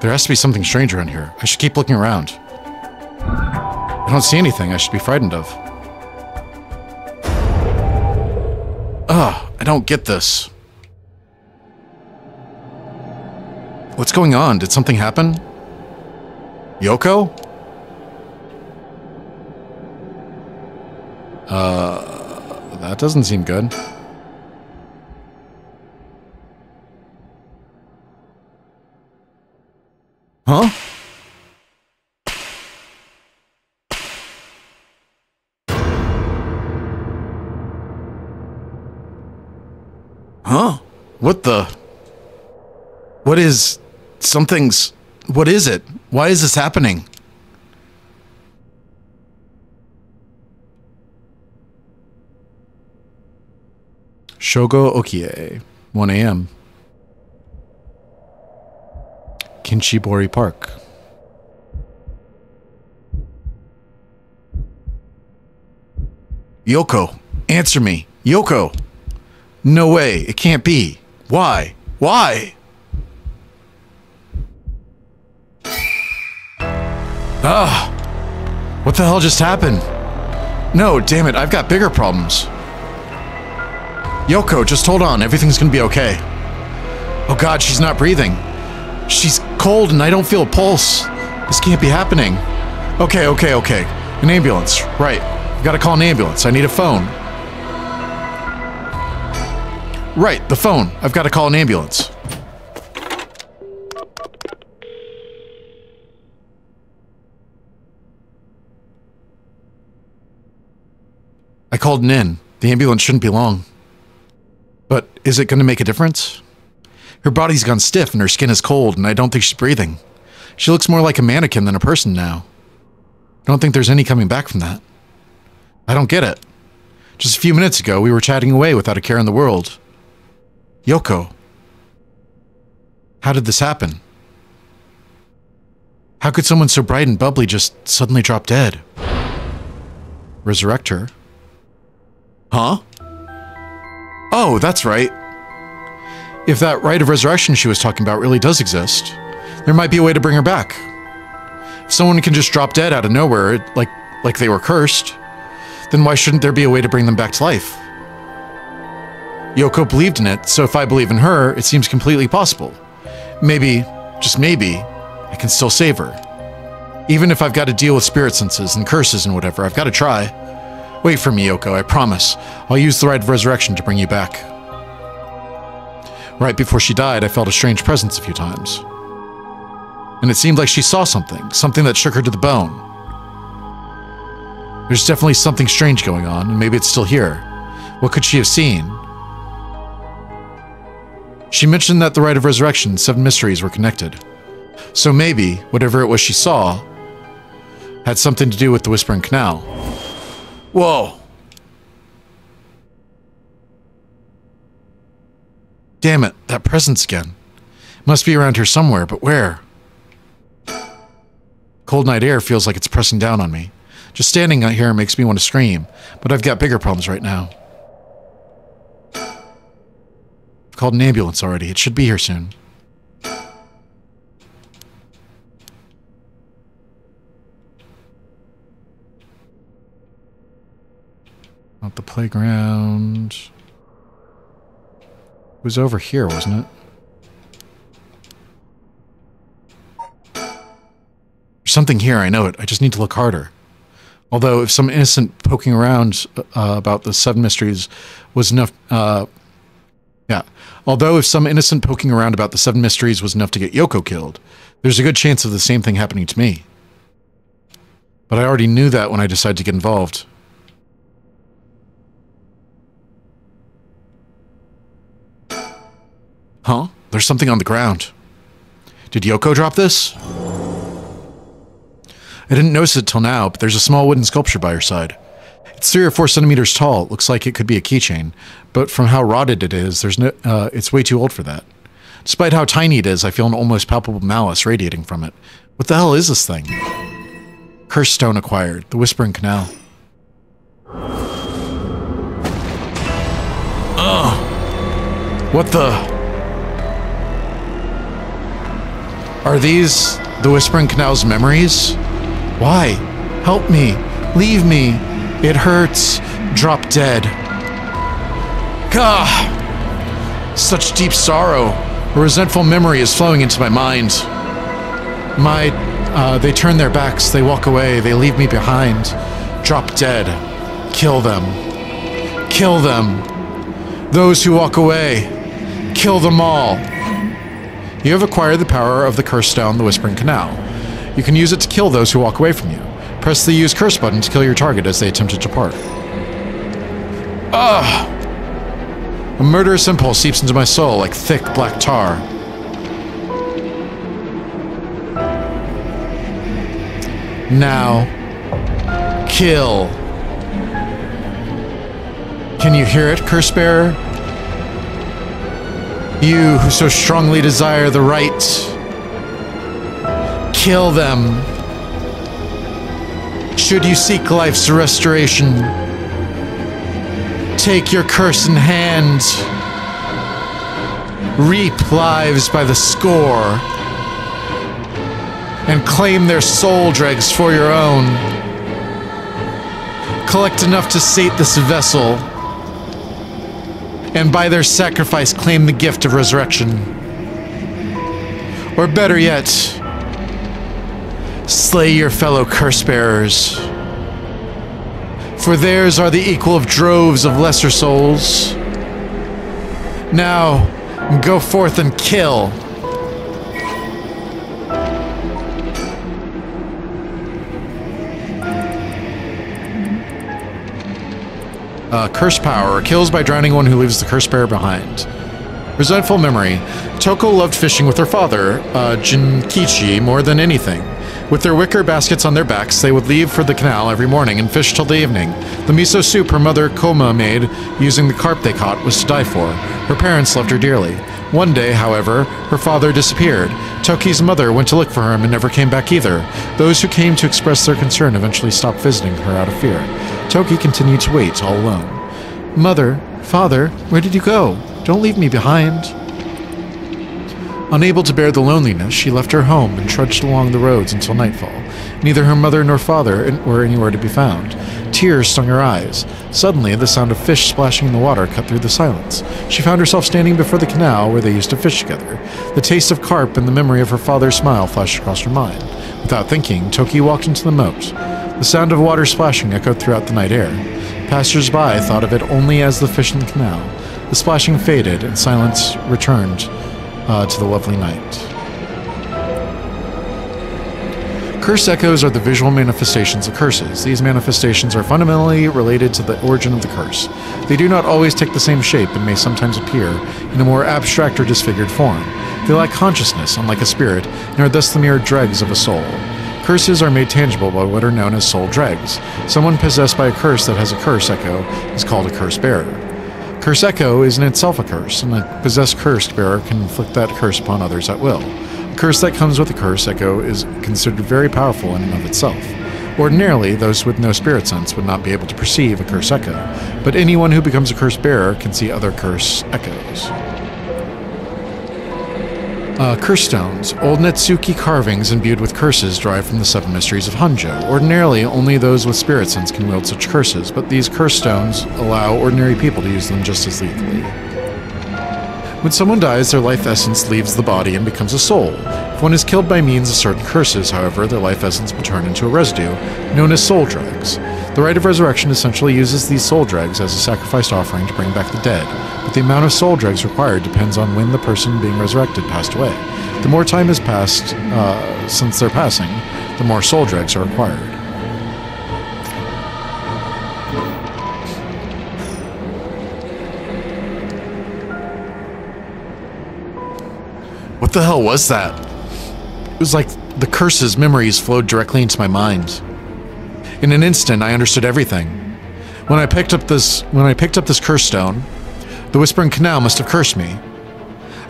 There has to be something strange around here. I should keep looking around. I don't see anything I should be frightened of. Ugh, I don't get this. What's going on? Did something happen? Yoko? Uh, that doesn't seem good. Huh? Huh? What the? What is. Something's. What is it? Why is this happening? Shogo Okiie, 1 a.m. Kinshibori Park. Yoko, answer me. Yoko. No way. It can't be. Why? Why? Ah! What the hell just happened? No, damn it, I've got bigger problems. Yoko, just hold on. Everything's gonna be okay. Oh god, she's not breathing. She's cold and I don't feel a pulse. This can't be happening. Okay, okay, okay. An ambulance. Right. I gotta call an ambulance. I need a phone. Right, the phone. I've got to call an ambulance. Called an. The ambulance shouldn't be long. But is it going to make a difference? Her body's gone stiff and her skin is cold, and I don't think she's breathing. She looks more like a mannequin than a person now. I don't think there's any coming back from that. I don't get it. Just a few minutes ago, we were chatting away without a care in the world. Yoko. How did this happen? How could someone so bright and bubbly just suddenly drop dead? Resurrect her? Huh? Oh, that's right. If that rite of resurrection she was talking about really does exist, there might be a way to bring her back. If someone can just drop dead out of nowhere, like like they were cursed, then why shouldn't there be a way to bring them back to life? Yoko believed in it, so if I believe in her, it seems completely possible. Maybe, just maybe, I can still save her. Even if I've got to deal with spirit senses and curses and whatever, I've got to try. Wait for me, Yoko, I promise. I'll use the rite of resurrection to bring you back. Right before she died, I felt a strange presence a few times. And it seemed like she saw something, something that shook her to the bone. There's definitely something strange going on, and maybe it's still here. What could she have seen? She mentioned that the rite of resurrection seven mysteries were connected. So maybe, whatever it was she saw, had something to do with the Whispering Canal. Whoa! Damn it, that presence again. Must be around here somewhere, but where? Cold night air feels like it's pressing down on me. Just standing out here makes me want to scream, but I've got bigger problems right now. I've called an ambulance already. It should be here soon. Not the playground. It was over here, wasn't it? There's something here, I know it. I just need to look harder. Although, if some innocent poking around uh, about the seven mysteries was enough, uh, yeah. Although, if some innocent poking around about the seven mysteries was enough to get Yoko killed, there's a good chance of the same thing happening to me. But I already knew that when I decided to get involved. Huh? There's something on the ground. Did Yoko drop this? I didn't notice it till now, but there's a small wooden sculpture by her side. It's three or four centimeters tall. It looks like it could be a keychain, but from how rotted it is, there's no. Uh, it's way too old for that. Despite how tiny it is, I feel an almost palpable malice radiating from it. What the hell is this thing? Cursed stone acquired. The Whispering Canal. Ugh. What the? Are these the Whispering Canal's memories? Why? Help me. Leave me. It hurts. Drop dead. Gah! Such deep sorrow. A resentful memory is flowing into my mind. My, uh, they turn their backs, they walk away, they leave me behind. Drop dead. Kill them. Kill them. Those who walk away. Kill them all. You have acquired the power of the curse stone, the Whispering Canal. You can use it to kill those who walk away from you. Press the use curse button to kill your target as they attempt to depart. Ugh! A murderous impulse seeps into my soul like thick black tar. Now, kill. Can you hear it, Curse Bearer? You who so strongly desire the rite, kill them. Should you seek life's restoration, take your curse in hand. Reap lives by the score. And claim their soul dregs for your own. Collect enough to sate this vessel. And by their sacrifice, claim the gift of resurrection. Or better yet, slay your fellow curse bearers for theirs are the equal of droves of lesser souls. Now, go forth and kill. Uh, curse power kills by drowning one who leaves the curse bearer behind. Resentful memory. Toko loved fishing with her father, uh, Jinkichi, more than anything. With their wicker baskets on their backs, they would leave for the canal every morning and fish till the evening. The miso soup her mother Koma made, using the carp they caught, was to die for. Her parents loved her dearly. One day, however, her father disappeared. Toki's mother went to look for him and never came back either. Those who came to express their concern eventually stopped visiting her out of fear. Toki continued to wait all alone. Mother, father, where did you go? Don't leave me behind. Unable to bear the loneliness, she left her home and trudged along the roads until nightfall. Neither her mother nor father were anywhere to be found. Tears stung her eyes. Suddenly, the sound of fish splashing in the water cut through the silence. She found herself standing before the canal where they used to fish together. The taste of carp and the memory of her father's smile flashed across her mind. Without thinking, Toki walked into the moat. The sound of water splashing echoed throughout the night air. Passers-by thought of it only as the fish in the canal. The splashing faded, and silence returned uh, to the lovely night. Curse echoes are the visual manifestations of curses. These manifestations are fundamentally related to the origin of the curse. They do not always take the same shape and may sometimes appear in a more abstract or disfigured form. They lack consciousness, unlike a spirit, and are thus the mere dregs of a soul. Curses are made tangible by what are known as soul dregs. Someone possessed by a curse that has a curse echo is called a curse bearer. Curse Echo is in itself a curse, and a possessed cursed bearer can inflict that curse upon others at will. A curse that comes with a curse echo is considered very powerful in and of itself. Ordinarily, those with no spirit sense would not be able to perceive a curse echo, but anyone who becomes a curse bearer can see other curse echoes. Uh, curse stones, old Netsuke carvings imbued with curses derived from the seven mysteries of Honjo. Ordinarily, only those with spirit sense can wield such curses, but these curse stones allow ordinary people to use them just as lethally. When someone dies, their life essence leaves the body and becomes a soul. If one is killed by means of certain curses, however, their life essence will turn into a residue, known as soul dregs. The rite of resurrection essentially uses these soul dregs as a sacrificed offering to bring back the dead, but the amount of soul dregs required depends on when the person being resurrected passed away. The more time has passed uh, since their passing, the more soul dregs are required. What the hell was that? It was like the curse's memories flowed directly into my mind. In an instant, I understood everything. When I picked up this when I picked up this curse stone, the Whispering Canal must have cursed me.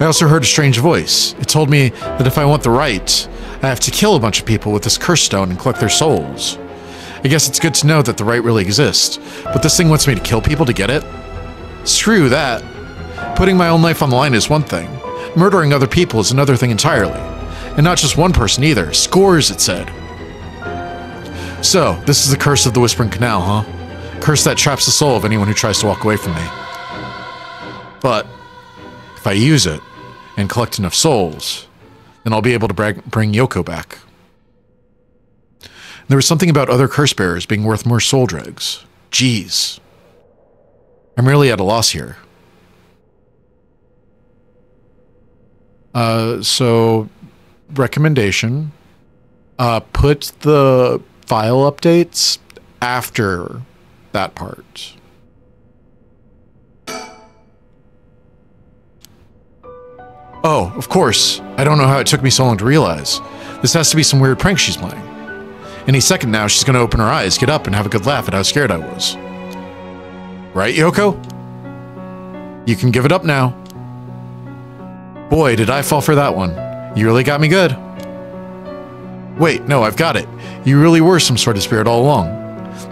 I also heard a strange voice. It told me that if I want the rite, I have to kill a bunch of people with this curse stone and collect their souls. I guess it's good to know that the rite really exists, but this thing wants me to kill people to get it? Screw that. Putting my own life on the line is one thing. Murdering other people is another thing entirely. And not just one person either. Scores, it said. So, this is the curse of the Whispering Canal, huh? Curse that traps the soul of anyone who tries to walk away from me. But, if I use it and collect enough souls, then I'll be able to bring Yoko back. There was something about other curse bearers being worth more soul dregs. Jeez. I'm really at a loss here. Uh, so, recommendation uh, put the file updates after that part. Oh, of course. I don't know how it took me so long to realize. This has to be some weird prank she's playing. Any second now, she's going to open her eyes, get up, and have a good laugh at how scared I was. Right, Yoko? You can give it up now. Boy, did I fall for that one. You really got me good. Wait, no, I've got it. You really were some sort of spirit all along.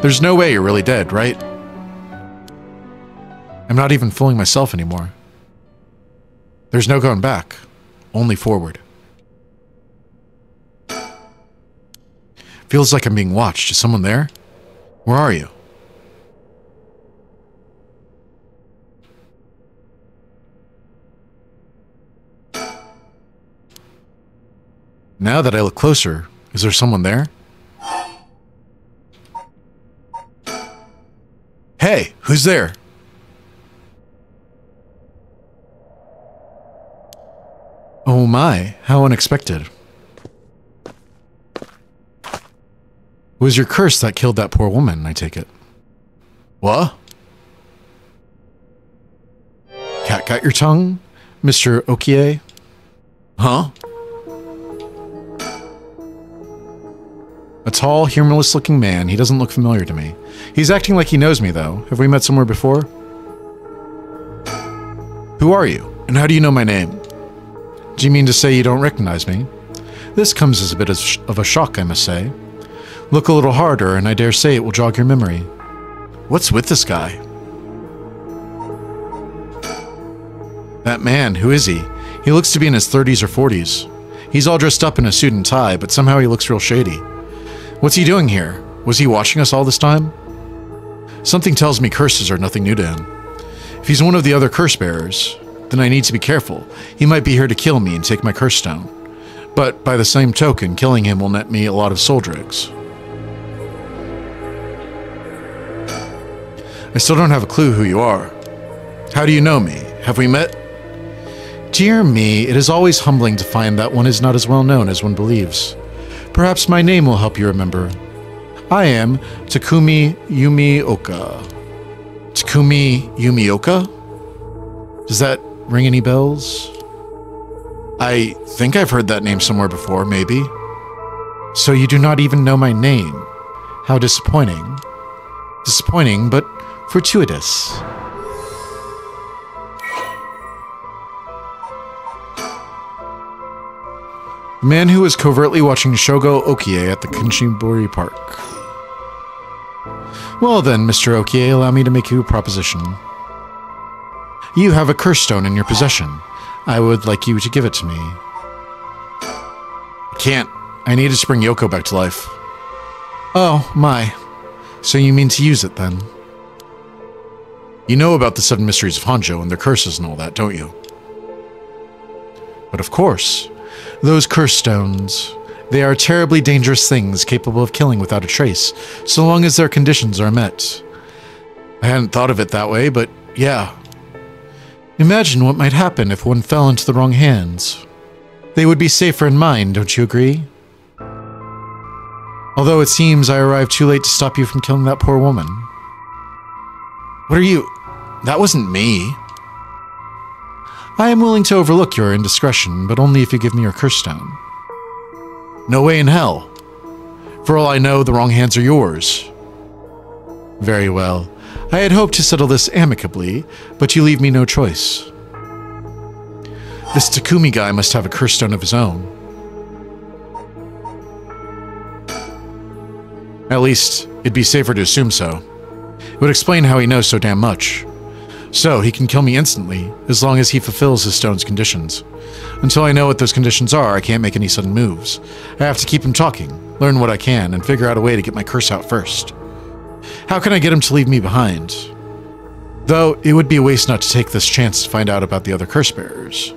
There's no way you're really dead, right? I'm not even fooling myself anymore. There's no going back, only forward. Feels like I'm being watched. Is someone there? Where are you? Now that I look closer, is there someone there? Hey, who's there? Oh my, how unexpected. It was your curse that killed that poor woman, I take it. What? Cat got your tongue, Mr. Okiie? Huh? A tall, humorless looking man. He doesn't look familiar to me. He's acting like he knows me, though. Have we met somewhere before? Who are you? And how do you know my name? Do you mean to say you don't recognize me? This comes as a bit of a shock, I must say. Look a little harder, and I dare say it will jog your memory. What's with this guy? That man, who is he? He looks to be in his 30s or 40s. He's all dressed up in a suit and tie, but somehow he looks real shady. What's he doing here? Was he watching us all this time? Something tells me curses are nothing new to him. If he's one of the other curse bearers, then I need to be careful. He might be here to kill me and take my curse stone. But by the same token, killing him will net me a lot of soul dregs. I still don't have a clue who you are. How do you know me? Have we met? Dear me, it is always humbling to find that one is not as well known as one believes. Perhaps my name will help you remember. I am Takumi Yumioka. Takumi Yumioka? Does that ring any bells? I think I've heard that name somewhere before, maybe. So you do not even know my name. How disappointing. Disappointing, but fortuitous. The man who was covertly watching Shogo Okiie at the Kinshibori Park. Well then, Mr. Okiie, allow me to make you a proposition. You have a curse stone in your possession. I would like you to give it to me. I can't. I need to bring Yoko back to life. Oh, my. So you mean to use it, then? You know about the seven mysteries of Honjo and their curses and all that, don't you? But of course. Those curse stones. They are terribly dangerous things capable of killing without a trace, so long as their conditions are met. I hadn't thought of it that way, but yeah, Imagine what might happen if one fell into the wrong hands. They would be safer in mine, don't you agree? Although it seems I arrived too late to stop you from killing that poor woman. What are you... That wasn't me. I am willing to overlook your indiscretion, but only if you give me your curse stone. No way in hell. For all I know, the wrong hands are yours. Very well. I had hoped to settle this amicably, but you leave me no choice. This Takumi guy must have a curse stone of his own. At least, it'd be safer to assume so. It would explain how he knows so damn much. So, he can kill me instantly, as long as he fulfills his stone's conditions. Until I know what those conditions are, I can't make any sudden moves. I have to keep him talking, learn what I can, and figure out a way to get my curse out first. How can I get him to leave me behind? Though, it would be a waste not to take this chance to find out about the other curse bearers.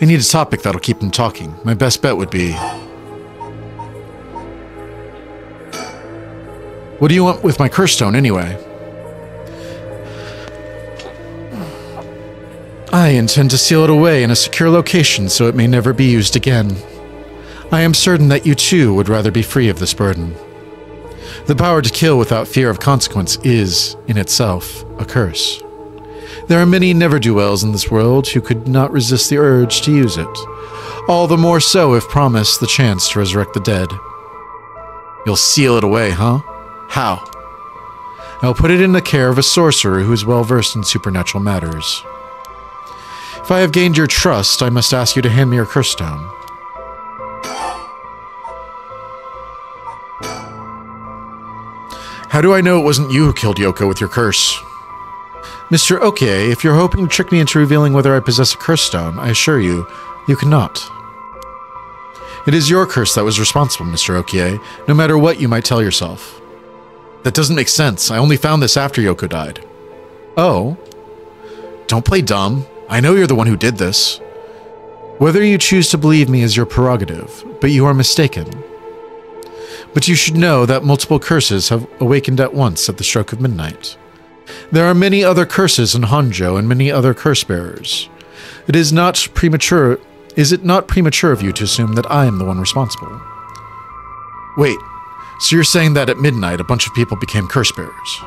I need a topic that'll keep him talking. My best bet would be What do you want with my curse stone, anyway? I intend to seal it away in a secure location so it may never be used again. I am certain that you too would rather be free of this burden. The power to kill without fear of consequence is, in itself, a curse. There are many never-do-wells in this world who could not resist the urge to use it, all the more so if promised the chance to resurrect the dead. You'll seal it away, huh? How? I'll put it in the care of a sorcerer who is well versed in supernatural matters. If I have gained your trust, I must ask you to hand me your curse stone. How do I know it wasn't you who killed Yoko with your curse? Mr. Okiie, if you're hoping to trick me into revealing whether I possess a curse stone, I assure you, you cannot. It is your curse that was responsible, Mr. Okiie, no matter what you might tell yourself. That doesn't make sense. I only found this after Yoko died. Oh? Don't play dumb. I know you're the one who did this. Whether you choose to believe me is your prerogative, but you are mistaken. But you should know that multiple curses have awakened at once at the stroke of midnight. There are many other curses in Honjo and many other curse bearers. It is not premature is it not premature of you to assume that I am the one responsible? Wait, so you're saying that at midnight a bunch of people became curse bearers?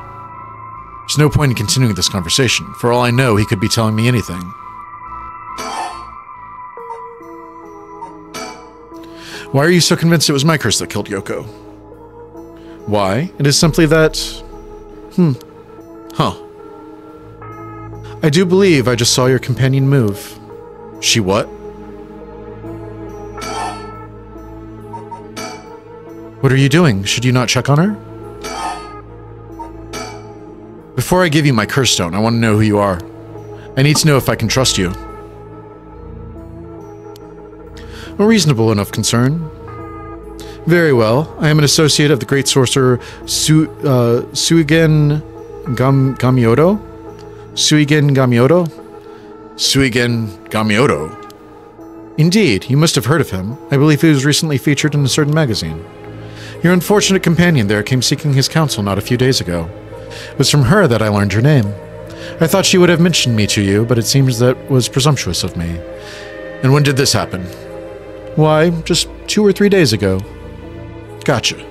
There's no point in continuing this conversation. For all I know, he could be telling me anything. Why are you so convinced it was my curse that killed Yoko? Why? It is simply that. Hmm. Huh. I do believe I just saw your companion move. She what? What are you doing? Should you not check on her? Before I give you my curse stone, I want to know who you are. I need to know if I can trust you. A reasonable enough concern. Very well. I am an associate of the great sorcerer Su uh, Suigen Gam Gamioto? Suigen Gamioto? Suigen Gamioto? Indeed, you must have heard of him. I believe he was recently featured in a certain magazine. Your unfortunate companion there came seeking his counsel not a few days ago. It was from her that I learned your name. I thought she would have mentioned me to you, but it seems that was presumptuous of me. And when did this happen? Why, just two or three days ago. Gotcha.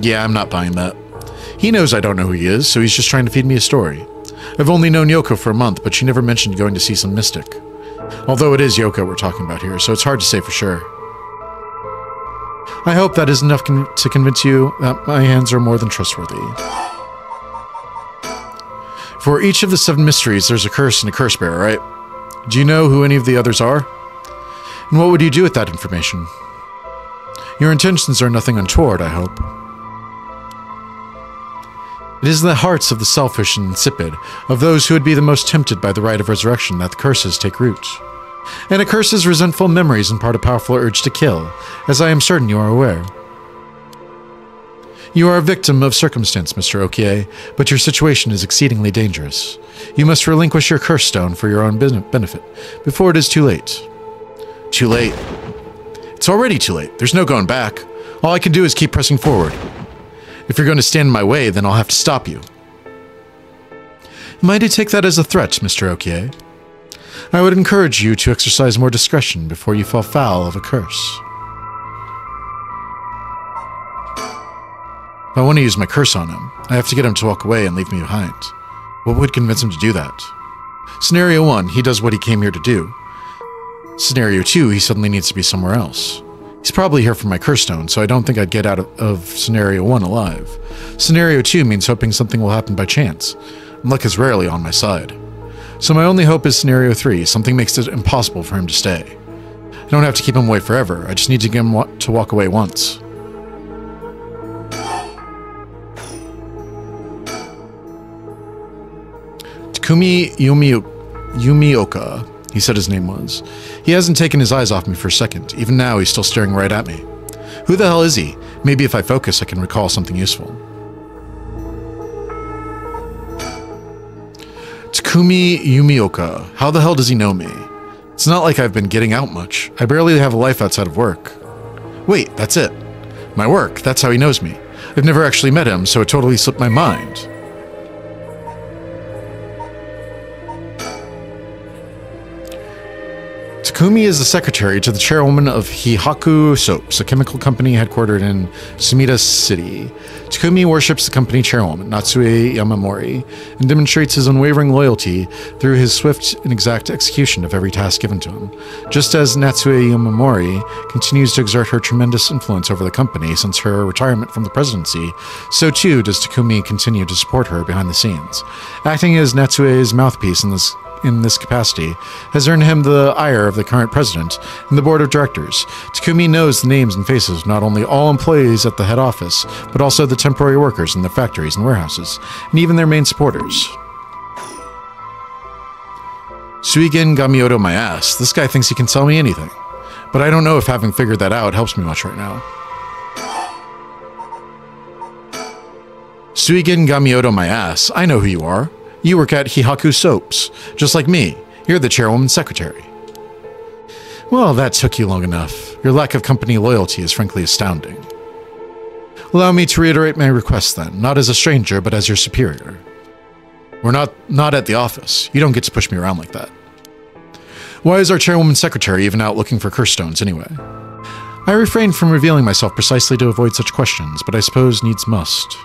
Yeah, I'm not buying that. He knows I don't know who he is, so he's just trying to feed me a story. I've only known Yoko for a month, but she never mentioned going to see some mystic. Although it is Yoko we're talking about here, so it's hard to say for sure. I hope that is enough con to convince you that my hands are more than trustworthy. For each of the seven mysteries, there's a curse and a curse bearer, right? Do you know who any of the others are? And what would you do with that information? Your intentions are nothing untoward, I hope. It is in the hearts of the selfish and insipid, of those who would be the most tempted by the rite of resurrection, that the curses take root and a curse's resentful memories impart a powerful urge to kill, as I am certain you are aware. You are a victim of circumstance, Mr. Okiie, but your situation is exceedingly dangerous. You must relinquish your curse stone for your own benefit, before it is too late. Too late? It's already too late. There's no going back. All I can do is keep pressing forward. If you're going to stand in my way, then I'll have to stop you. Am I take that as a threat, Mr. Okiie? I would encourage you to exercise more discretion before you fall foul of a curse. If I want to use my curse on him, I have to get him to walk away and leave me behind. What would convince him to do that? Scenario 1, he does what he came here to do. Scenario 2, he suddenly needs to be somewhere else. He's probably here for my curse stone, so I don't think I'd get out of, of Scenario 1 alive. Scenario 2 means hoping something will happen by chance. Luck is rarely on my side. So my only hope is Scenario 3, something makes it impossible for him to stay. I don't have to keep him away forever, I just need to get him wa- to walk away once. Takumi Yumi, Yumioka, he said his name was. He hasn't taken his eyes off me for a second. Even now, he's still staring right at me. Who the hell is he? Maybe if I focus, I can recall something useful. Takumi Yumioka. How the hell does he know me? It's not like I've been getting out much. I barely have a life outside of work. Wait, that's it. My work, that's how he knows me. I've never actually met him, so it totally slipped my mind. Takumi is the secretary to the chairwoman of Hihaku Soaps, a chemical company headquartered in Sumida City. Takumi worships the company chairwoman, Natsue Yamamori, and demonstrates his unwavering loyalty through his swift and exact execution of every task given to him. Just as Natsue Yamamori continues to exert her tremendous influence over the company since her retirement from the presidency, so too does Takumi continue to support her behind the scenes. Acting as Natsue's mouthpiece in this in this capacity has earned him the ire of the current president and the board of directors. Takumi knows the names and faces of not only all employees at the head office, but also the temporary workers in the factories and warehouses, and even their main supporters. Suigen Gamioto my ass. This guy thinks he can tell me anything. But I don't know if having figured that out helps me much right now. Suigen Gamioto my ass. I know who you are. You work at Hihaku Soaps, just like me. You're the chairwoman's secretary. Well, that took you long enough. Your lack of company loyalty is frankly astounding. Allow me to reiterate my request then, not as a stranger, but as your superior. We're not not at the office. You don't get to push me around like that. Why is our chairwoman's secretary even out looking for curse stones anyway? I refrain from revealing myself precisely to avoid such questions, but I suppose needs must.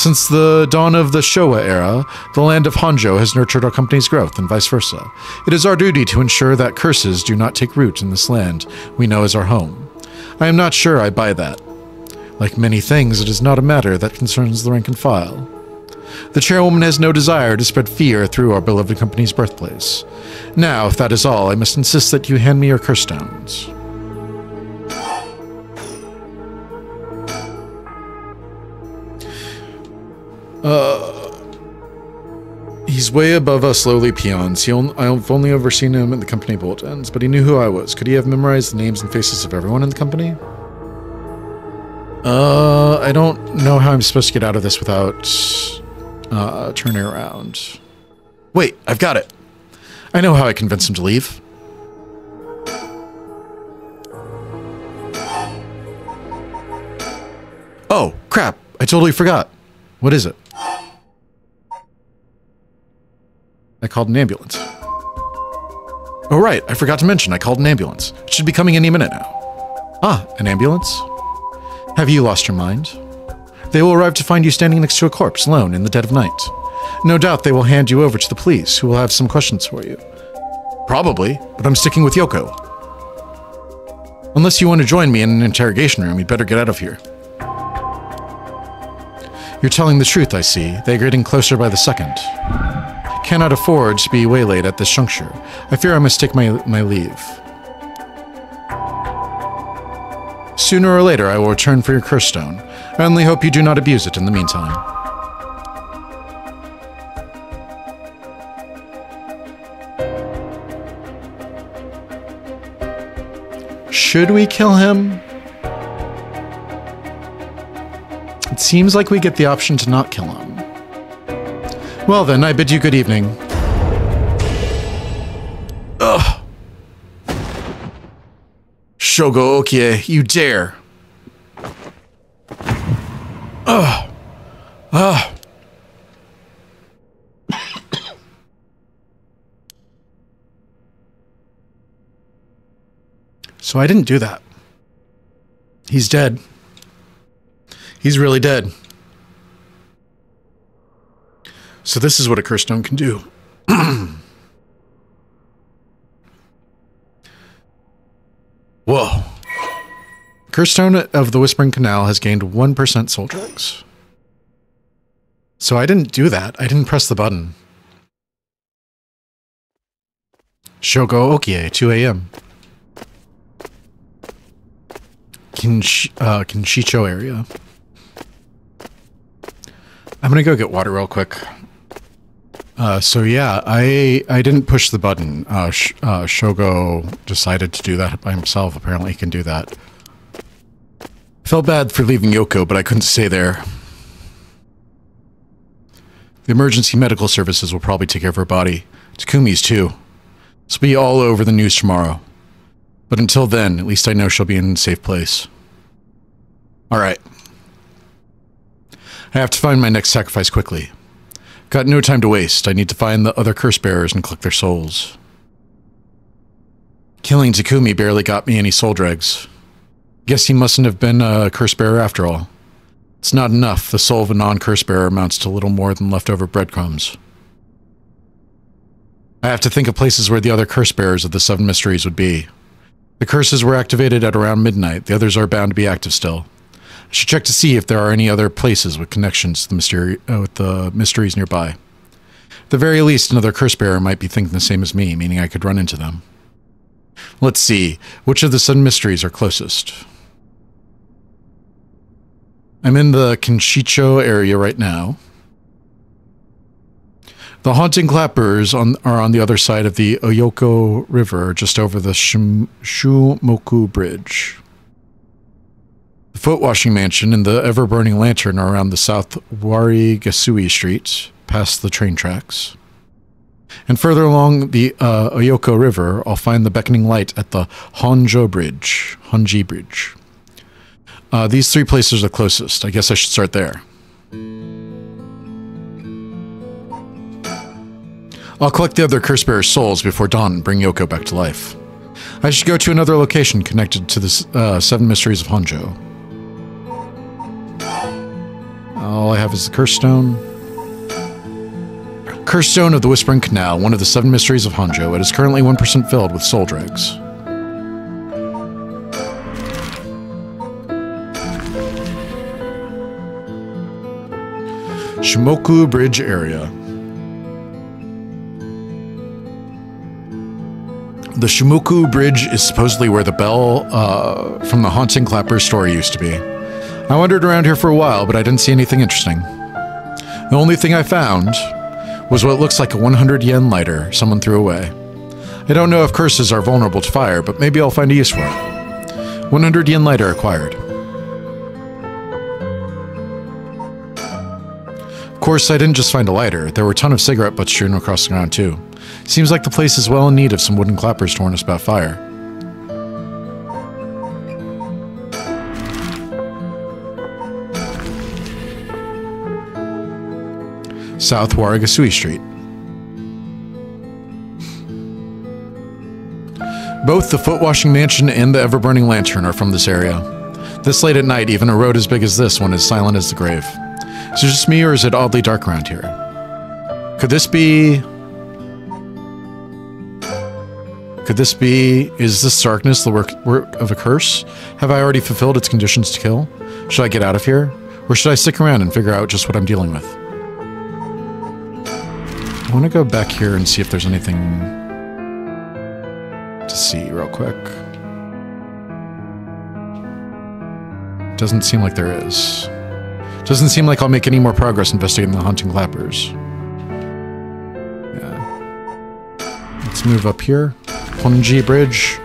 Since the dawn of the Showa era, the land of Honjo has nurtured our company's growth and vice versa. It is our duty to ensure that curses do not take root in this land we know as our home. I am not sure I buy that. Like many things, it is not a matter that concerns the rank and file. The chairwoman has no desire to spread fear through our beloved company's birthplace. Now, if that is all, I must insist that you hand me your curse stones. He's way above us lowly peons. He on, I've only ever seen him in the company bulletins, but he knew who I was. Could he have memorized the names and faces of everyone in the company? Uh, I don't know how I'm supposed to get out of this without uh, turning around. Wait, I've got it. I know how I convinced him to leave. Oh, crap. I totally forgot. What is it? I called an ambulance. Oh, right. I forgot to mention I called an ambulance. It should be coming any minute now. Ah, an ambulance? Have you lost your mind? They will arrive to find you standing next to a corpse alone in the dead of night. No doubt they will hand you over to the police, who will have some questions for you. Probably, but I'm sticking with Yoko. Unless you want to join me in an interrogation room, you'd better get out of here. You're telling the truth, I see. They're getting closer by the second. Cannot afford to be waylaid at this juncture. I fear I must take my, my leave. Sooner or later, I will return for your curse stone. I only hope you do not abuse it in the meantime. Should we kill him? It seems like we get the option to not kill him. Well then, I bid you good evening. Ugh. Shogo Okiie, you dare. Ugh. Ugh. So I didn't do that. He's dead. He's really dead. So this is what a curse stone can do. Curse Stone of the Whispering Canal has gained 1% soul dregs. So I didn't do that. I didn't press the button. Shogo Okiie, 2 a.m. Kinsh uh, Kinshicho area. I'm gonna go get water real quick. Uh, so yeah, I I didn't push the button. Uh, Sh uh, Shogo decided to do that by himself. Apparently, he can do that. Felt bad for leaving Yoko, but I couldn't stay there. The emergency medical services will probably take care of her body. Takumi's too. This will be all over the news tomorrow. But until then, at least I know she'll be in a safe place. Alright. I have to find my next sacrifice quickly. Got no time to waste. I need to find the other curse bearers and collect their souls. Killing Takumi barely got me any soul dregs. Guess he mustn't have been a curse bearer after all. It's not enough. The soul of a non-curse bearer amounts to little more than leftover breadcrumbs. I have to think of places where the other curse bearers of the Seven Mysteries would be. The curses were activated at around midnight. The others are bound to be active still. Should check to see if there are any other places with connections to the mystery uh, with the mysteries nearby. At the very least, another curse bearer might be thinking the same as me, meaning I could run into them. Let's see, which of the seven mysteries are closest? I'm in the Kinshicho area right now. The haunting clappers on, are on the other side of the Oyoko River, just over the Shim, Shumoku Bridge. The foot washing mansion and the ever burning lantern are around the South Warigesui Street, past the train tracks. And further along the uh, Oyoko River, I'll find the beckoning light at the Honjo Bridge, Honji Bridge. Uh, these three places are closest. I guess I should start there. I'll collect the other Curse Bearer's souls before dawn and bring Yoko back to life. I should go to another location connected to the uh, Seven Mysteries of Honjo. All I have is the Curse Stone. Curse Stone of the Whispering Canal, one of the Seven Mysteries of Honjo. It is currently 1% filled with soul dregs. Shimoku Bridge area. The Shimoku Bridge is supposedly where the bell uh, from the Haunting Clapper story used to be. I wandered around here for a while, but I didn't see anything interesting. The only thing I found was what looks like a 100 yen lighter someone threw away. I don't know if curses are vulnerable to fire, but maybe I'll find a use for it. 100 yen lighter acquired. Of course, I didn't just find a lighter. There were a ton of cigarette butts strewn across the ground, too. Seems like the place is well in need of some wooden clappers to warn us about fire. South Warigesui Street. Both the Foot Washing Mansion and the Ever-Burning Lantern are from this area. This late at night, even a road as big as this one is silent as the grave. Is it just me, or is it oddly dark around here? Could this be... Could this be... Is this darkness the work, work of a curse? Have I already fulfilled its conditions to kill? Should I get out of here? Or should I stick around and figure out just what I'm dealing with? I want to go back here and see if there's anything to see real quick. Doesn't seem like there is. Doesn't seem like I'll make any more progress investigating the haunting clappers. Yeah. Let's move up here. Honji Bridge.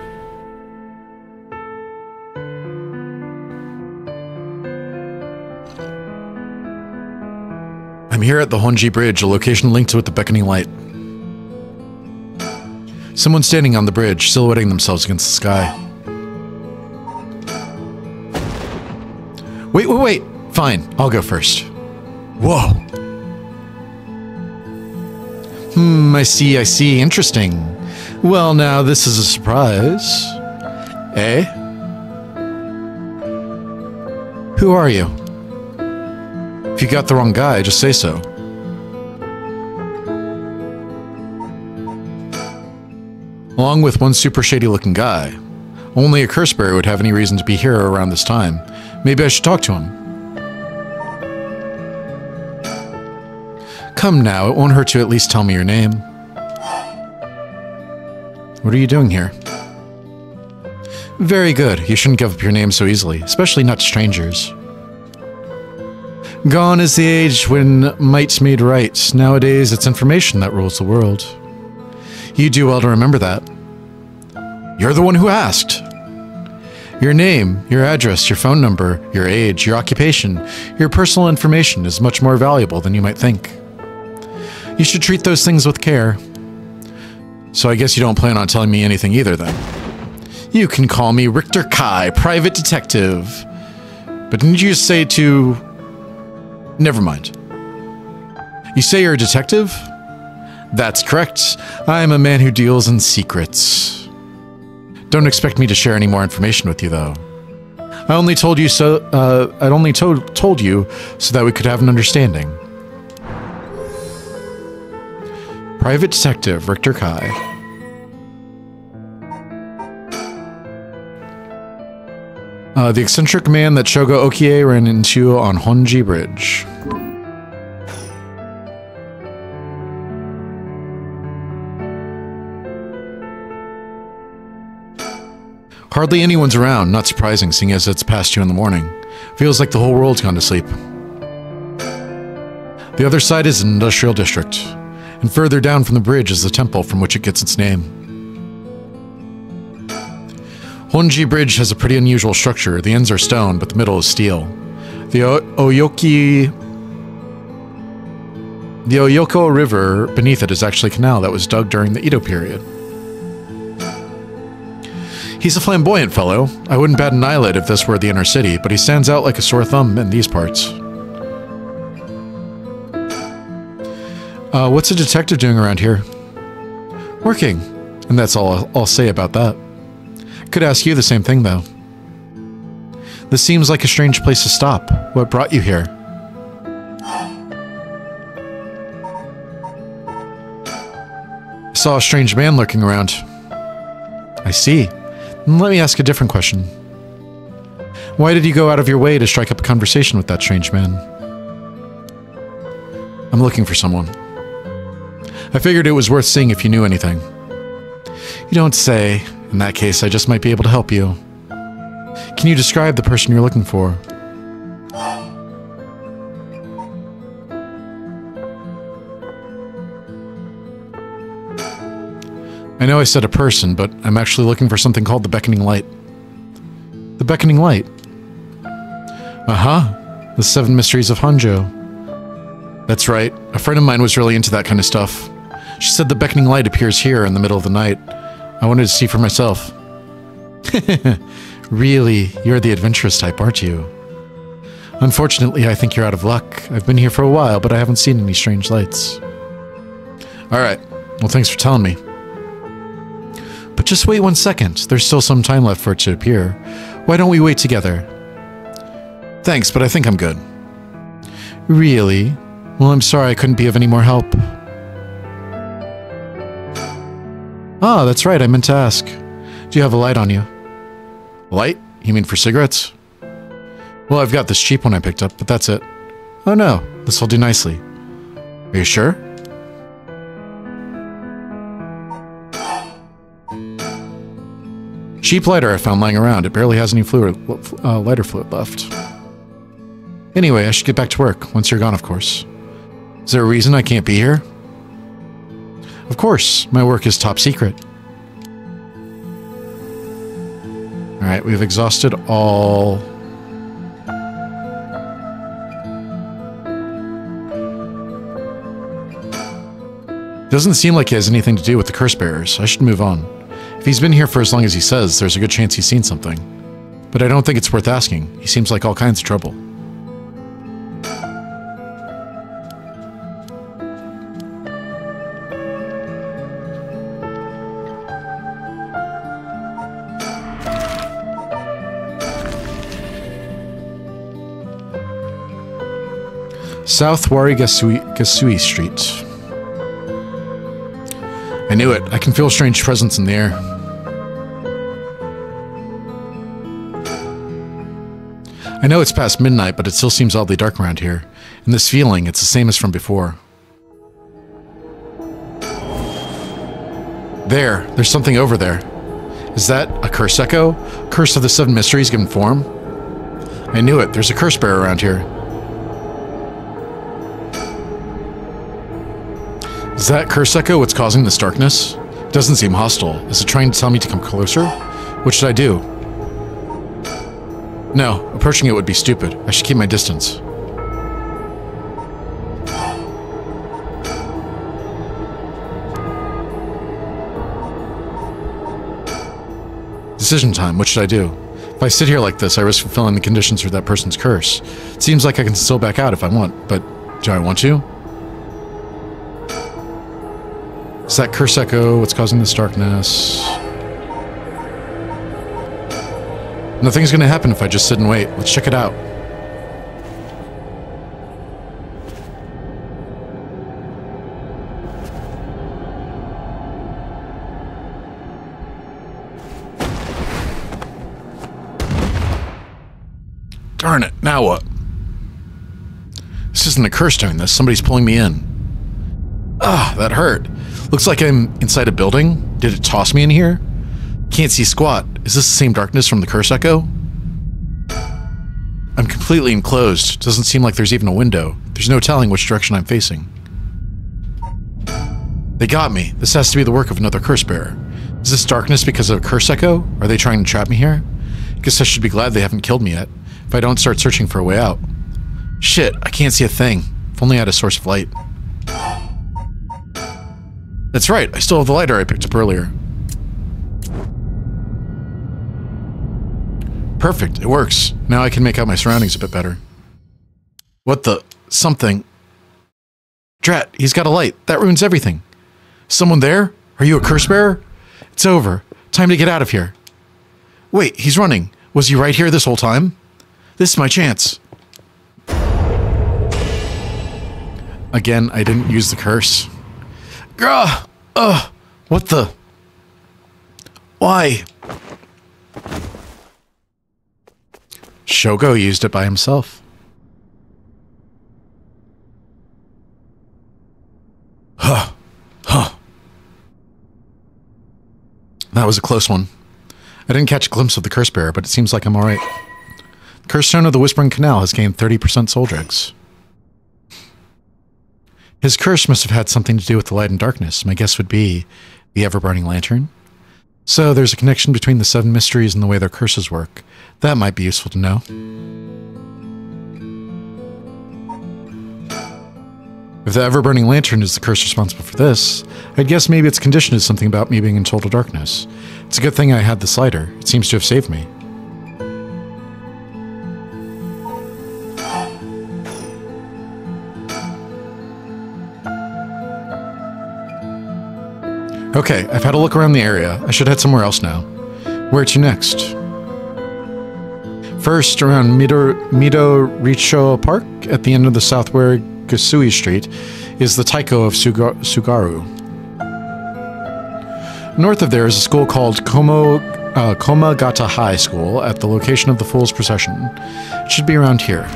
I'm here at the Honji Bridge, a location linked to it the beckoning light. Someone standing on the bridge, silhouetting themselves against the sky. Wait, wait, wait! Fine, I'll go first. Whoa. Hmm, I see, I see. Interesting. Well, now, this is a surprise. Eh? Who are you? If you got the wrong guy, just say so. Along with one super shady looking guy, Only a curse bearer would have any reason to be here around this time. Maybe I should talk to him. Come now, it won't hurt to at least tell me your name. What are you doing here? Very good. You shouldn't give up your name so easily, especially not strangers. Gone is the age when might made right. Nowadays, it's information that rules the world. You do well to remember that. You're the one who asked. Your name, your address, your phone number, your age, your occupation, your personal information is much more valuable than you might think. You should treat those things with care. So I guess you don't plan on telling me anything either, then. You can call me Richter Kai, private detective. But didn't you say to... Never mind. You say you're a detective? That's correct. I am a man who deals in secrets. Don't expect me to share any more information with you, though. I only told you so. Uh, I only told told you so that we could have an understanding. Private Detective Richter Kai. Uh, the eccentric man that Shogo Okiie ran into on Honji Bridge. Hardly anyone's around, not surprising seeing as it's past two in the morning. Feels like the whole world's gone to sleep. The other side is an industrial district, and further down from the bridge is the temple from which it gets its name. Honji Bridge has a pretty unusual structure. The ends are stone, but the middle is steel. The o Oyoki... The Oyoko River beneath it is actually a canal that was dug during the Edo period. He's a flamboyant fellow. I wouldn't bat an eyelid if this were the inner city, but he stands out like a sore thumb in these parts. Uh, what's a detective doing around here? Working. And that's all I'll, I'll say about that. Could ask you the same thing, though. This seems like a strange place to stop. What brought you here? I saw a strange man lurking around. I see. Let me ask a different question. Why did you go out of your way to strike up a conversation with that strange man? I'm looking for someone. I figured it was worth seeing if you knew anything. You don't say. In that case, I just might be able to help you. Can you describe the person you're looking for? I know I said a person, but I'm actually looking for something called the Beckoning Light. The Beckoning Light? Uh-huh. The Seven Mysteries of Honjo. That's right. A friend of mine was really into that kind of stuff. She said the Beckoning Light appears here in the middle of the night. I wanted to see for myself. really, you're the adventurous type, aren't you? Unfortunately, I think you're out of luck. I've been here for a while, but I haven't seen any strange lights. Alright. Well, thanks for telling me. But just wait one second. There's still some time left for it to appear. Why don't we wait together? Thanks, but I think I'm good. Really? Well, I'm sorry I couldn't be of any more help. Ah, that's right, I meant to ask. Do you have a light on you? Light? You mean for cigarettes? Well, I've got this cheap one I picked up, but that's it. Oh no, this will do nicely. Are you sure? Cheap lighter I found lying around. It barely has any fluid, uh, lighter fluid left. Anyway, I should get back to work, once you're gone, of course. Is there a reason I can't be here? Of course, my work is top secret. Alright, we've exhausted all... Doesn't seem like he has anything to do with the curse bearers. I should move on. If he's been here for as long as he says, there's a good chance he's seen something. But I don't think it's worth asking. He seems like all kinds of trouble. South Warigesui Street. I knew it. I can feel a strange presence in the air. I know it's past midnight, but it still seems oddly dark around here. And this feeling, it's the same as from before. There, there's something over there. Is that a curse echo? Curse of the seven mysteries given form? I knew it. There's a curse bearer around here. Is that curse echo what's causing this darkness? It doesn't seem hostile. Is it trying to tell me to come closer? What should I do? No, approaching it would be stupid. I should keep my distance. Decision time. What should I do? If I sit here like this, I risk fulfilling the conditions for that person's curse. It seems like I can still back out if I want, but do I want to? Is that curse echo what's causing this darkness? Nothing's gonna happen if I just sit and wait. Let's check it out. Darn it, now what? This isn't a curse doing this. Somebody's pulling me in. Ah, that hurt. Looks like I'm inside a building. Did it toss me in here? Can't see squat. Is this the same darkness from the curse echo? I'm completely enclosed. Doesn't seem like there's even a window. There's no telling which direction I'm facing. They got me. This has to be the work of another curse bearer. Is this darkness because of a curse echo? Are they trying to trap me here? Guess I should be glad they haven't killed me yet. If I don't start searching for a way out. Shit, I can't see a thing. If only I had a source of light. That's right, I still have the lighter I picked up earlier. Perfect, it works. Now I can make out my surroundings a bit better. What the... something... Drat, he's got a light. That ruins everything. Someone there? Are you a curse bearer? It's over. Time to get out of here. Wait, he's running. Was he right here this whole time? This is my chance. Again, I didn't use the curse. Grah! Ugh! What the? Why? Shogo used it by himself. Huh. Huh. That was a close one. I didn't catch a glimpse of the curse bearer, but it seems like I'm alright. Curse stone of the Whispering Canal has gained 30% soul dregs. His curse must have had something to do with the light and darkness. My guess would be the ever-burning lantern. So there's a connection between the seven mysteries and the way their curses work. That might be useful to know. If the ever-burning lantern is the curse responsible for this, I'd guess maybe its condition is something about me being in total darkness. It's a good thing I had the slider. It seems to have saved me. Okay, I've had a look around the area. I should head somewhere else now. Where to next? First, around Mido, Mido Richo Park, at the end of the South Warigesui Street, is the Taiko of Suga Tsugaru. North of there is a school called Komo, uh, Komagata High School at the location of the Fool's Procession. It should be around here.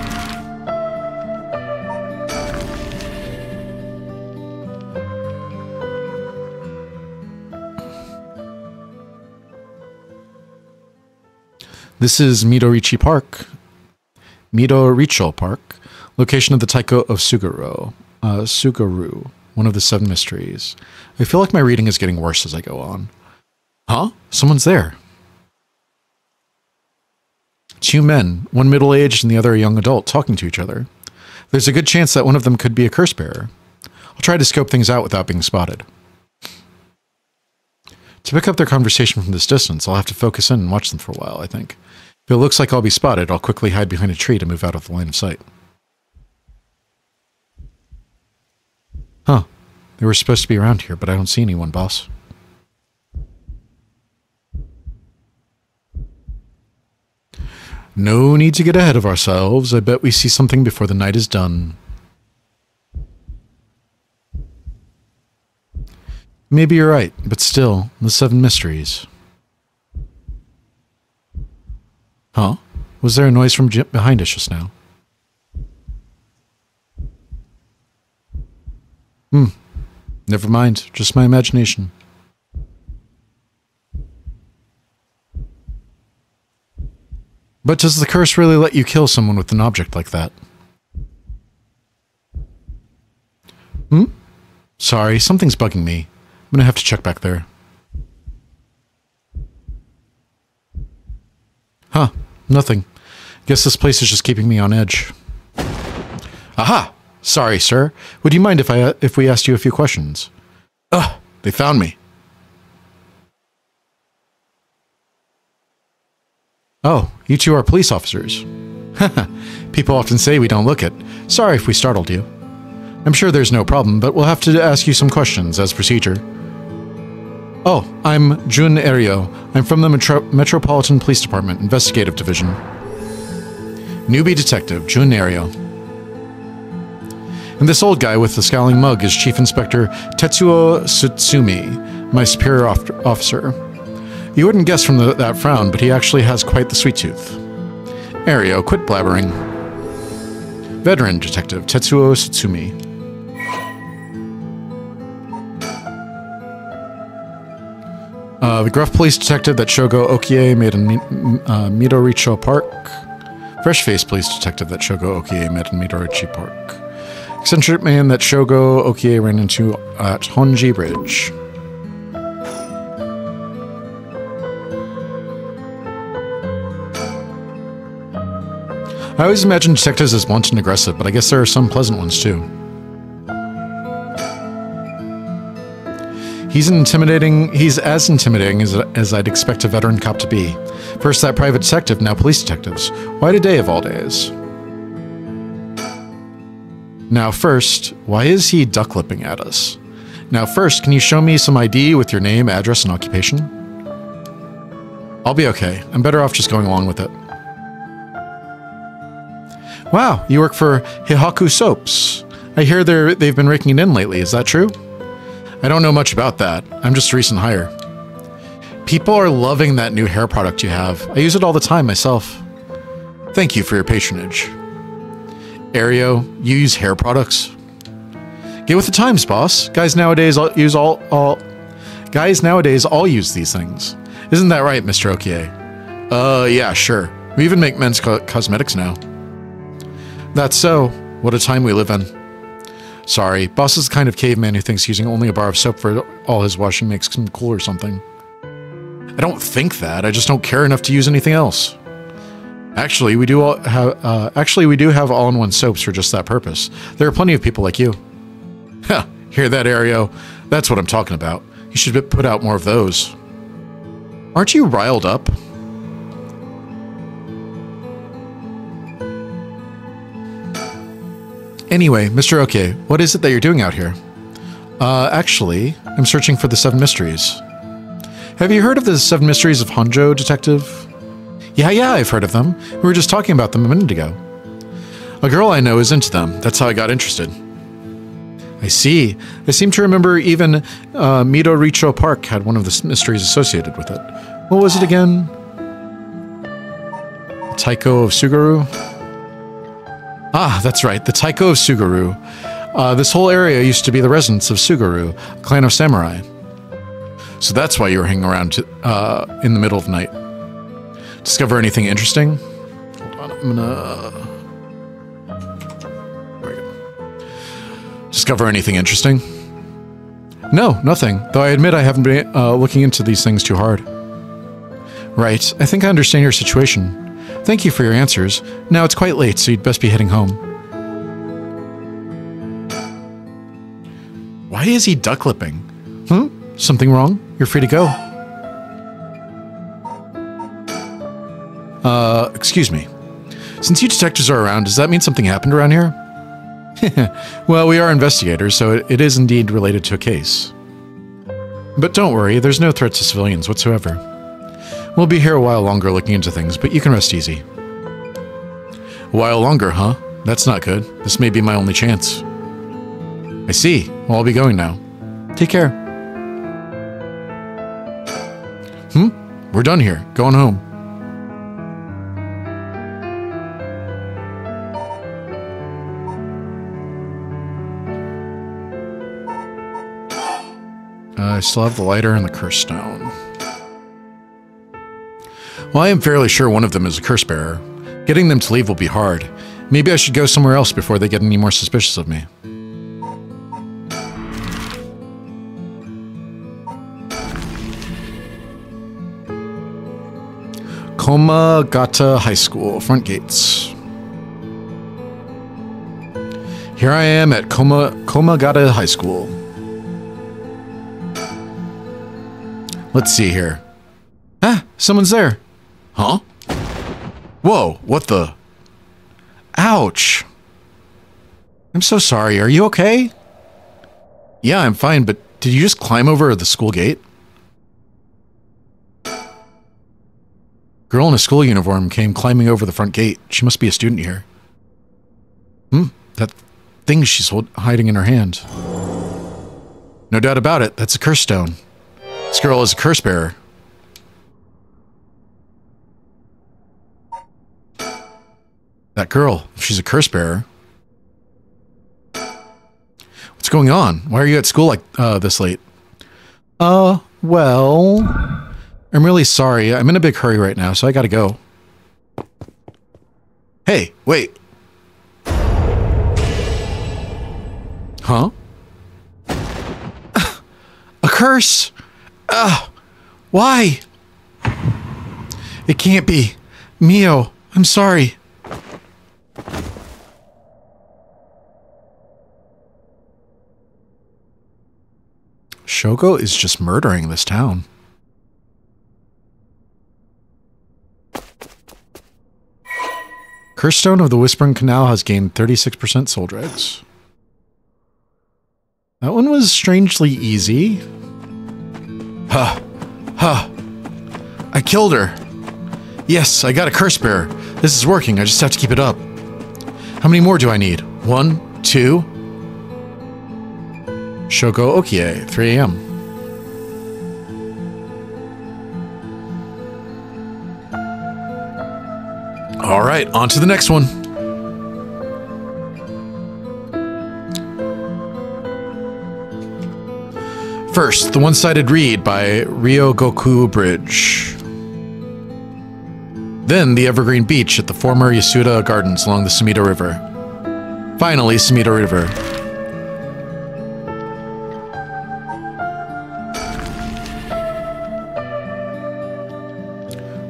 This is Midorichi Park, Midoricho Park, location of the Taiko of Sugaro, uh, Tsugaru, one of the seven mysteries. I feel like my reading is getting worse as I go on. Huh? Someone's there. Two men, one middle aged and the other a young adult, talking to each other. There's a good chance that one of them could be a curse bearer. I'll try to scope things out without being spotted. To pick up their conversation from this distance, I'll have to focus in and watch them for a while, I think. If it looks like I'll be spotted, I'll quickly hide behind a tree to move out of the line of sight. Huh. They were supposed to be around here, but I don't see anyone, boss. No need to get ahead of ourselves. I bet we see something before the night is done. Maybe you're right, but still, the seven mysteries. Huh? Was there a noise from behind us just now? Hmm. Never mind. Just my imagination. But does the curse really let you kill someone with an object like that? Hmm? Sorry, something's bugging me. I'm gonna have to check back there. Huh, nothing. Guess this place is just keeping me on edge. Aha! Sorry, sir. Would you mind if I uh, if we asked you a few questions? Ugh, they found me. Oh, you two are police officers. People often say we don't look it. Sorry if we startled you. I'm sure there's no problem, but we'll have to ask you some questions as procedure. Oh, I'm Jun Erio. I'm from the Metro Metropolitan Police Department, Investigative Division. Newbie Detective, Jun Erio. And this old guy with the scowling mug is Chief Inspector Tetsuo Tsutsumi, my superior officer. You wouldn't guess from the, that frown, but he actually has quite the sweet tooth. Ario, quit blabbering. Veteran Detective Tetsuo Tsutsumi. Uh, the gruff police detective that Shogo Okiie made in uh, Midoricho Park. Fresh-faced police detective that Shogo Okiie met in Midorichi Park. Eccentric man that Shogo Okiie ran into at Honji Bridge. I always imagine detectives as blunt and aggressive, but I guess there are some pleasant ones too. He's intimidating. He's as intimidating as, as I'd expect a veteran cop to be. First that private detective, now police detectives. Why today of all days? Now first, why is he duck lipping at us? Now first, can you show me some ID with your name, address, and occupation? I'll be okay. I'm better off just going along with it. Wow, you work for Hihaku Soaps. I hear they're, they've been raking it in lately. Is that true? I don't know much about that. I'm just a recent hire. People are loving that new hair product you have. I use it all the time myself. Thank you for your patronage. Ario, you use hair products? Get with the times, boss. Guys nowadays all use all all guys nowadays all use these things. Isn't that right, Mr. Okiie? Uh, yeah, sure. We even make men's co cosmetics now. That's so. What a time we live in. Sorry, boss is the kind of caveman who thinks using only a bar of soap for all his washing makes him cool or something. I don't think that. I just don't care enough to use anything else. Actually, we do all have. Uh, actually, we do have all-in-one soaps for just that purpose. There are plenty of people like you. Ha! Hear that, Ario? That's what I'm talking about. You should put out more of those. Aren't you riled up? Anyway, Mr. Okiie, what is it that you're doing out here? Uh, actually, I'm searching for the Seven Mysteries. Have you heard of the Seven Mysteries of Honjo, Detective? Yeah, yeah, I've heard of them. We were just talking about them a minute ago. A girl I know is into them. That's how I got interested. I see. I seem to remember even uh, Midoricho Park had one of the mysteries associated with it. What was it again? Taiko of Tsugaru? Ah, that's right, the Taiko of Tsugaru. Uh, this whole area used to be the residence of Tsugaru, a clan of samurai. So that's why you were hanging around to, uh, in the middle of night. Discover anything interesting? Hold on, I'm gonna. There we go. Discover anything interesting? No, nothing. Though I admit I haven't been uh, looking into these things too hard. Right, I think I understand your situation. Thank you for your answers. Now it's quite late, so you'd best be heading home. Why is he duck lipping? Hmm? Something wrong? You're free to go. Uh, excuse me. Since you detectives are around, does that mean something happened around here? well, we are investigators, so it, it is indeed related to a case. But don't worry, there's no threat to civilians whatsoever. We'll be here a while longer looking into things, but you can rest easy. A while longer, huh? That's not good. This may be my only chance. I see. Well, I'll be going now. Take care. Hmm? We're done here. Going home. I still have the lighter and the cursed stone. Well, I am fairly sure one of them is a curse bearer. Getting them to leave will be hard. Maybe I should go somewhere else before they get any more suspicious of me. Komagata High School, front gates. Here I am at Koma, Komagata High School. Let's see here. Ah, someone's there. Huh? Whoa, what the? Ouch. I'm so sorry. Are you okay? Yeah, I'm fine, but did you just climb over the school gate? Girl in a school uniform came climbing over the front gate. She must be a student here. Hmm, that thing she's hiding in her hand. No doubt about it, that's a curse stone. This girl is a curse bearer. That girl, she's a curse bearer. What's going on? Why are you at school like uh, this late? Uh, well, I'm really sorry. I'm in a big hurry right now, so I gotta go. Hey, wait. Huh? A curse? Why? It can't be. Mio, I'm sorry. Shogo is just murdering this town. Curse of the Whispering Canal has gained 36% soul dregs. That one was strangely easy. Huh. Huh. I killed her. Yes, I got a curse bearer. This is working. I just have to keep it up. How many more do I need? One, two. Shogo Okiie, 3 a.m. All right, on to the next one. First, the one-sided reed by Ryogoku Bridge. Then the Evergreen Beech at the former Yasuda Gardens along the Sumida River. Finally, Sumida River.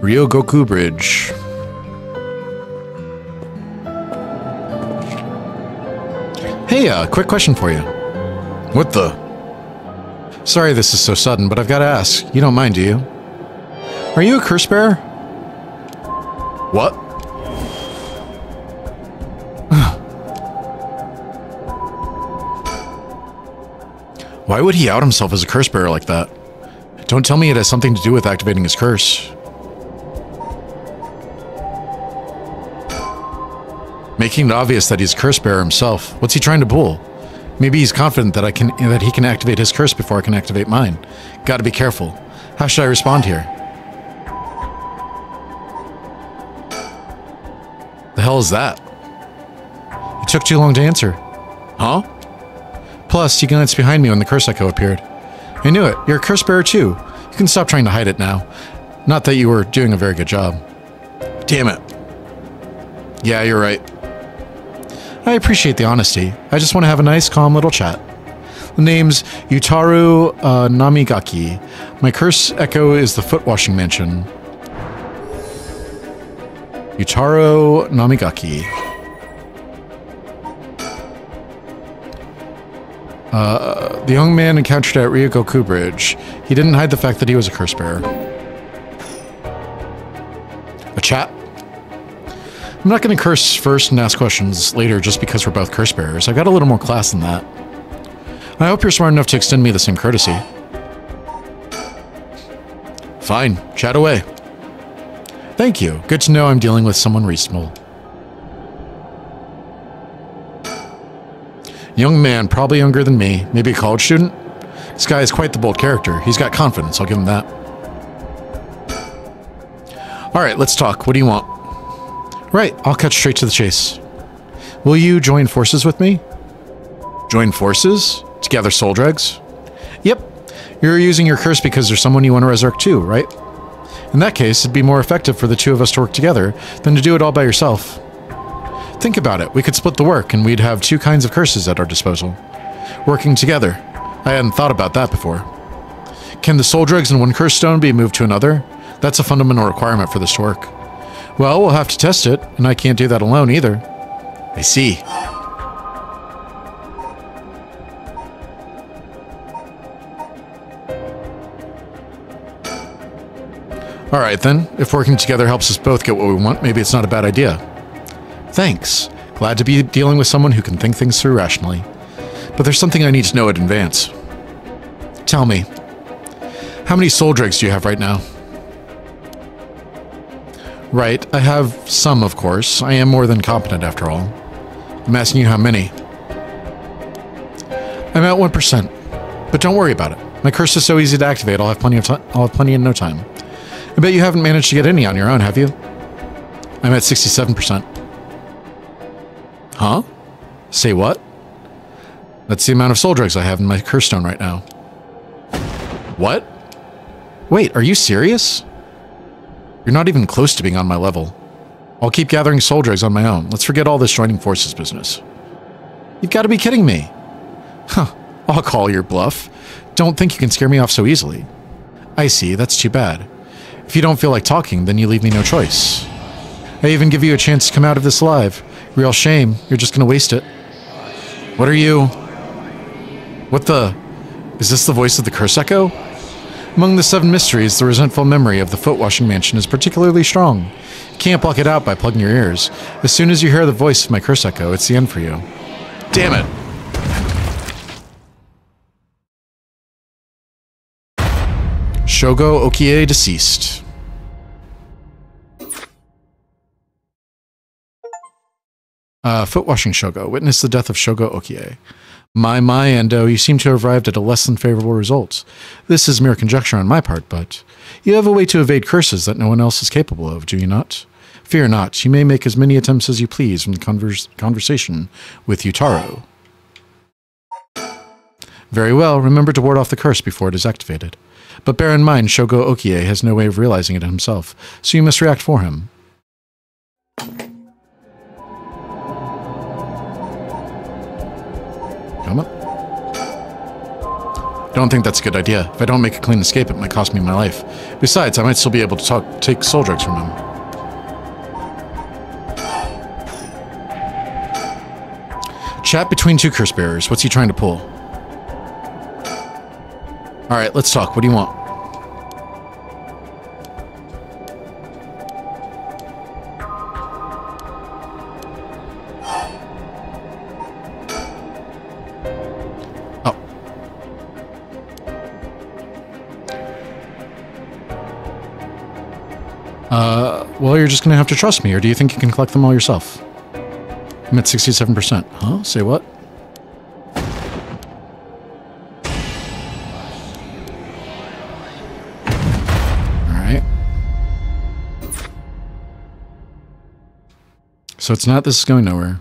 Ryogoku Bridge. Hey, uh, quick question for you. What the? Sorry this is so sudden, but I've got to ask. You don't mind, do you? Are you a curse bearer? What? Why would he out himself as a curse bearer like that? Don't tell me it has something to do with activating his curse. Making it obvious that he's curse bearer himself. What's he trying to pull? Maybe he's confident that I can that he can activate his curse before I can activate mine. Gotta be careful. How should I respond here? The hell is that? It took too long to answer. Huh? Plus, you glanced behind me when the curse echo appeared. I knew it. You're a curse bearer too. You can stop trying to hide it now. Not that you were doing a very good job. Damn it. Yeah, you're right. I appreciate the honesty. I just want to have a nice, calm little chat. The name's Yutaro uh, Namigaki. My curse echo is the foot washing mansion. Yutaro Namigaki. Uh, the young man encountered at Ryogoku Bridge. He didn't hide the fact that he was a curse bearer. A chat? I'm not going to curse first and ask questions later just because we're both curse bearers. I've got a little more class than that. I hope you're smart enough to extend me the same courtesy. Fine, chat away. Thank you. Good to know I'm dealing with someone reasonable. Young man, probably younger than me, maybe a college student. This guy is quite the bold character. He's got confidence, I'll give him that. All right, let's talk. What do you want? Right, I'll cut straight to the chase. Will you join forces with me? Join forces? To gather soul dregs? Yep. You're using your curse because there's someone you want to resurrect too, right? In that case, it'd be more effective for the two of us to work together than to do it all by yourself. Think about it. We could split the work, and we'd have two kinds of curses at our disposal. Working together. I hadn't thought about that before. Can the soul dregs in one curse stone be moved to another? That's a fundamental requirement for this to work. Well, we'll have to test it, and I can't do that alone either. I see. All right, then. If working together helps us both get what we want, maybe it's not a bad idea. Thanks. Glad to be dealing with someone who can think things through rationally. But there's something I need to know in advance. Tell me, how many soul dregs do you have right now? Right, I have some, of course. I am more than competent, after all. I'm asking you how many. I'm at 1%. But don't worry about it. My curse is so easy to activate, I'll have plenty of time. I'll have plenty in no time. I bet you haven't managed to get any on your own, have you? I'm at 67%. Huh? Say what? That's the amount of soul dregs I have in my curse stone right now. What? Wait, are you serious? You're not even close to being on my level. I'll keep gathering soul dregs on my own. Let's forget all this joining forces business. You've got to be kidding me. Huh, I'll call your bluff. Don't think you can scare me off so easily. I see, that's too bad. If you don't feel like talking, then you leave me no choice. I even give you a chance to come out of this alive. Real shame, you're just gonna waste it. What are you? What the? Is this the voice of the curse echo? Among the seven mysteries, the resentful memory of the foot washing mansion is particularly strong. You can't block it out by plugging your ears. As soon as you hear the voice of my curse echo, it's the end for you. Damn it! Shogo Okiie deceased. Uh, foot washing Shogo. Witness the death of Shogo Okiie. My, my, Ando, uh, you seem to have arrived at a less than favorable result. This is mere conjecture on my part, but you have a way to evade curses that no one else is capable of, do you not? Fear not, you may make as many attempts as you please from the converse conversation with Yutaro. Very well, remember to ward off the curse before it is activated. But bear in mind, Shogo Okiie has no way of realizing it himself, so you must react for him. Come on. Don't think that's a good idea. If I don't make a clean escape, it might cost me my life. Besides, I might still be able to talk, take soul dregs from him. Chat between two curse bearers. What's he trying to pull? Alright, let's talk. What do you want? You're just gonna have to trust me, or do you think you can collect them all yourself? I'm at 67%. Huh? Say what? Alright. So it's not this is going nowhere.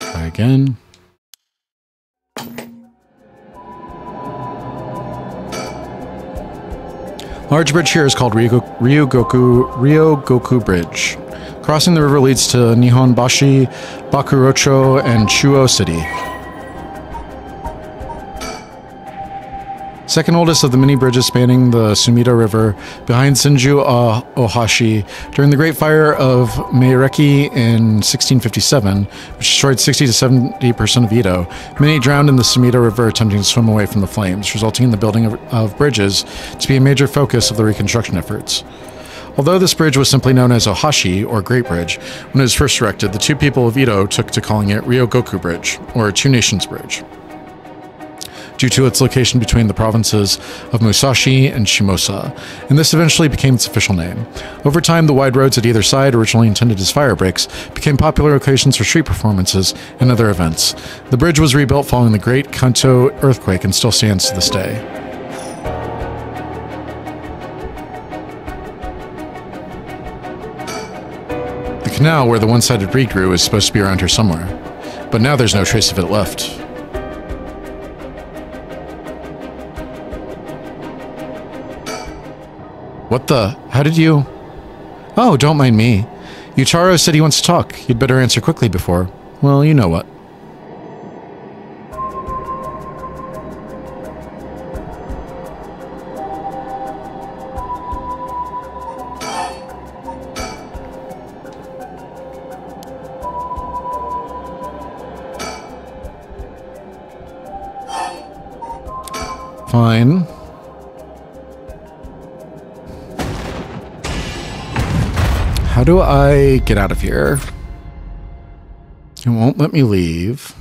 Try again. Large bridge here is called Ryogo- Ryogoku Ryogoku Bridge. Crossing the river leads to Nihonbashi, Bakurocho, and Chuo City. Second oldest of the many bridges spanning the Sumida River, behind Senju uh, Ohashi, during the Great Fire of Meireki in 1657, which destroyed 60 to 70 percent of Edo. Many drowned in the Sumida River attempting to swim away from the flames, resulting in the building of, of bridges to be a major focus of the reconstruction efforts. Although this bridge was simply known as Ohashi, or Great Bridge, when it was first erected, the two people of Edo took to calling it Ryogoku Bridge, or Two Nations Bridge due to its location between the provinces of Musashi and Shimosa, and this eventually became its official name. Over time, the wide roads at either side, originally intended as fire breaks, became popular locations for street performances and other events. The bridge was rebuilt following the Great Kanto earthquake and still stands to this day. The canal where the one-sided reed grew is supposed to be around here somewhere, but now there's no trace of it left. What the? How did you? Oh, don't mind me. Yutaro said he wants to talk. You'd better answer quickly before. Well, you know what. Fine. How do I get out of here? It won't let me leave.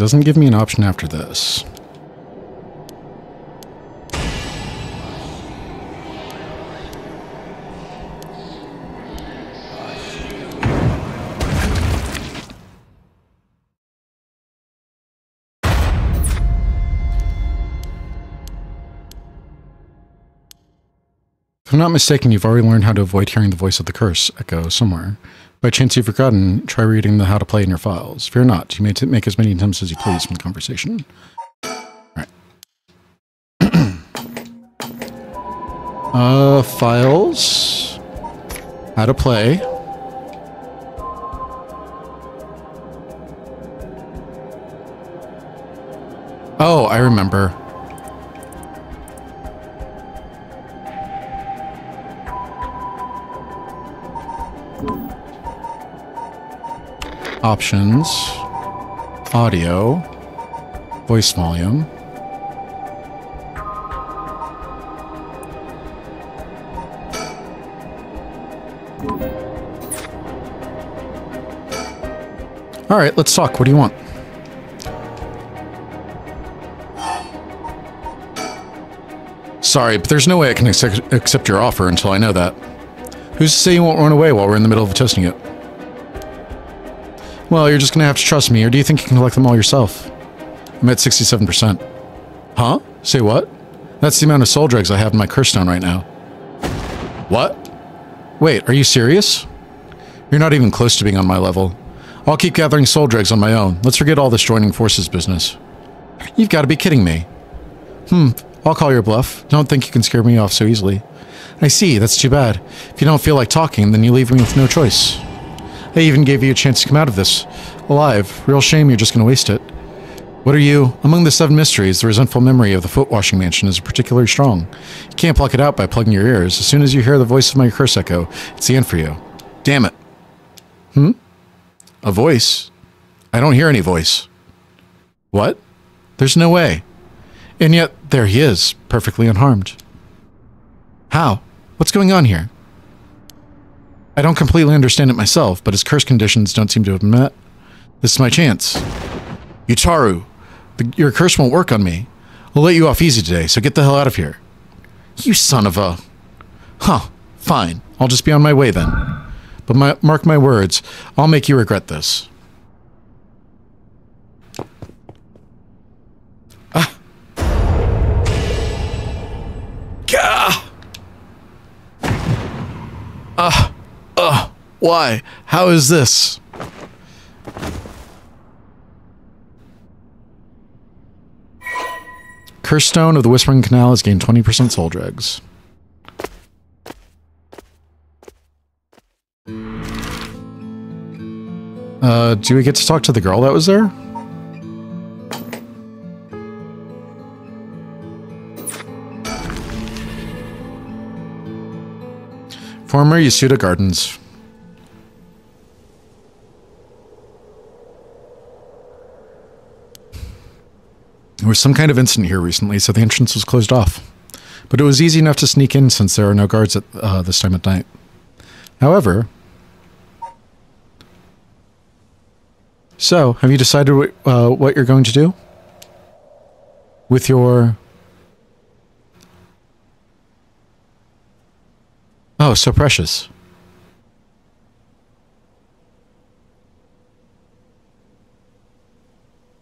Doesn't give me an option after this. If I'm not mistaken, you've already learned how to avoid hearing the voice of the curse echo somewhere. By chance you've forgotten, try reading the how to play in your files. Fear not, you may make as many attempts as you please from the conversation. Alright. uh, files. How to play. Oh, I remember. Options, audio, voice volume. All right, let's talk. What do you want? Sorry, but there's no way I can accept your offer until I know that. Who's to say you won't run away while we're in the middle of testing it? Well, you're just gonna have to trust me, or do you think you can collect them all yourself? I'm at 67%. Huh? Say what? That's the amount of soul dregs I have in my curse stone right now. What? Wait, are you serious? You're not even close to being on my level. I'll keep gathering soul dregs on my own. Let's forget all this joining forces business. You've got to be kidding me. Hmm, I'll call your bluff. Don't think you can scare me off so easily. I see, that's too bad. If you don't feel like talking, then you leave me with no choice. I even gave you a chance to come out of this. Alive. Real shame you're just going to waste it. What are you? Among the seven mysteries, the resentful memory of the foot washing mansion is particularly strong. You can't pluck it out by plugging your ears. As soon as you hear the voice of my curse echo, it's the end for you. Damn it. Hmm? A voice? I don't hear any voice. What? There's no way. And yet, there he is, perfectly unharmed. How? What's going on here? I don't completely understand it myself, but his curse conditions don't seem to have met. This is my chance. Yutaro, the, your curse won't work on me. I'll let you off easy today, so get the hell out of here. You son of a... Huh, fine. I'll just be on my way then. But my, mark my words, I'll make you regret this. Ah. Gah! Ah. Why? How is this? Curse Stone of the Whispering Canal has gained 20% soul dregs. Uh, do we get to talk to the girl that was there? Former Yasuda Gardens. There was some kind of incident here recently, so the entrance was closed off. But it was easy enough to sneak in since there are no guards at uh, this time at night. However... So, have you decided what, uh, what you're going to do? With your... Oh, so precious.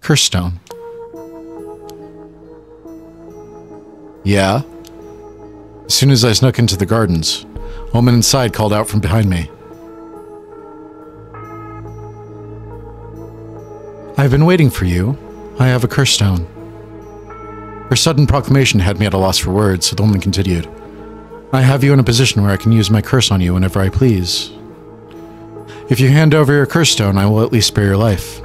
Curse stone. Yeah? As soon as I snuck into the gardens, a woman inside called out from behind me. I've been waiting for you. I have a curse stone. Her sudden proclamation had me at a loss for words, so the woman continued. I have you in a position where I can use my curse on you whenever I please. If you hand over your curse stone, I will at least spare your life.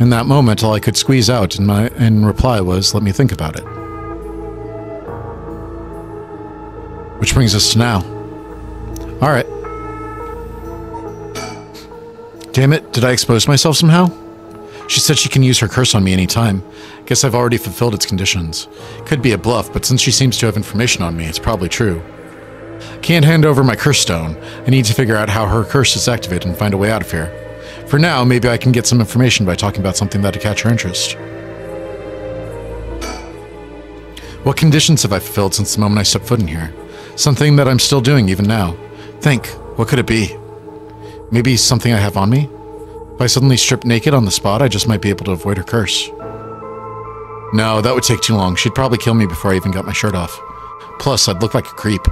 In that moment, all I could squeeze out in, my, in reply was, let me think about it. Which brings us to now. Alright. Damn it, did I expose myself somehow? She said she can use her curse on me anytime. Guess I've already fulfilled its conditions. Could be a bluff, but since she seems to have information on me, it's probably true. Can't hand over my curse stone. I need to figure out how her curse is activated and find a way out of here. For now, maybe I can get some information by talking about something that'll catch her interest. What conditions have I fulfilled since the moment I stepped foot in here? Something that I'm still doing even now. Think, what could it be? Maybe something I have on me? If I suddenly strip naked on the spot, I just might be able to avoid her curse. No, that would take too long. She'd probably kill me before I even got my shirt off. Plus, I'd look like a creep.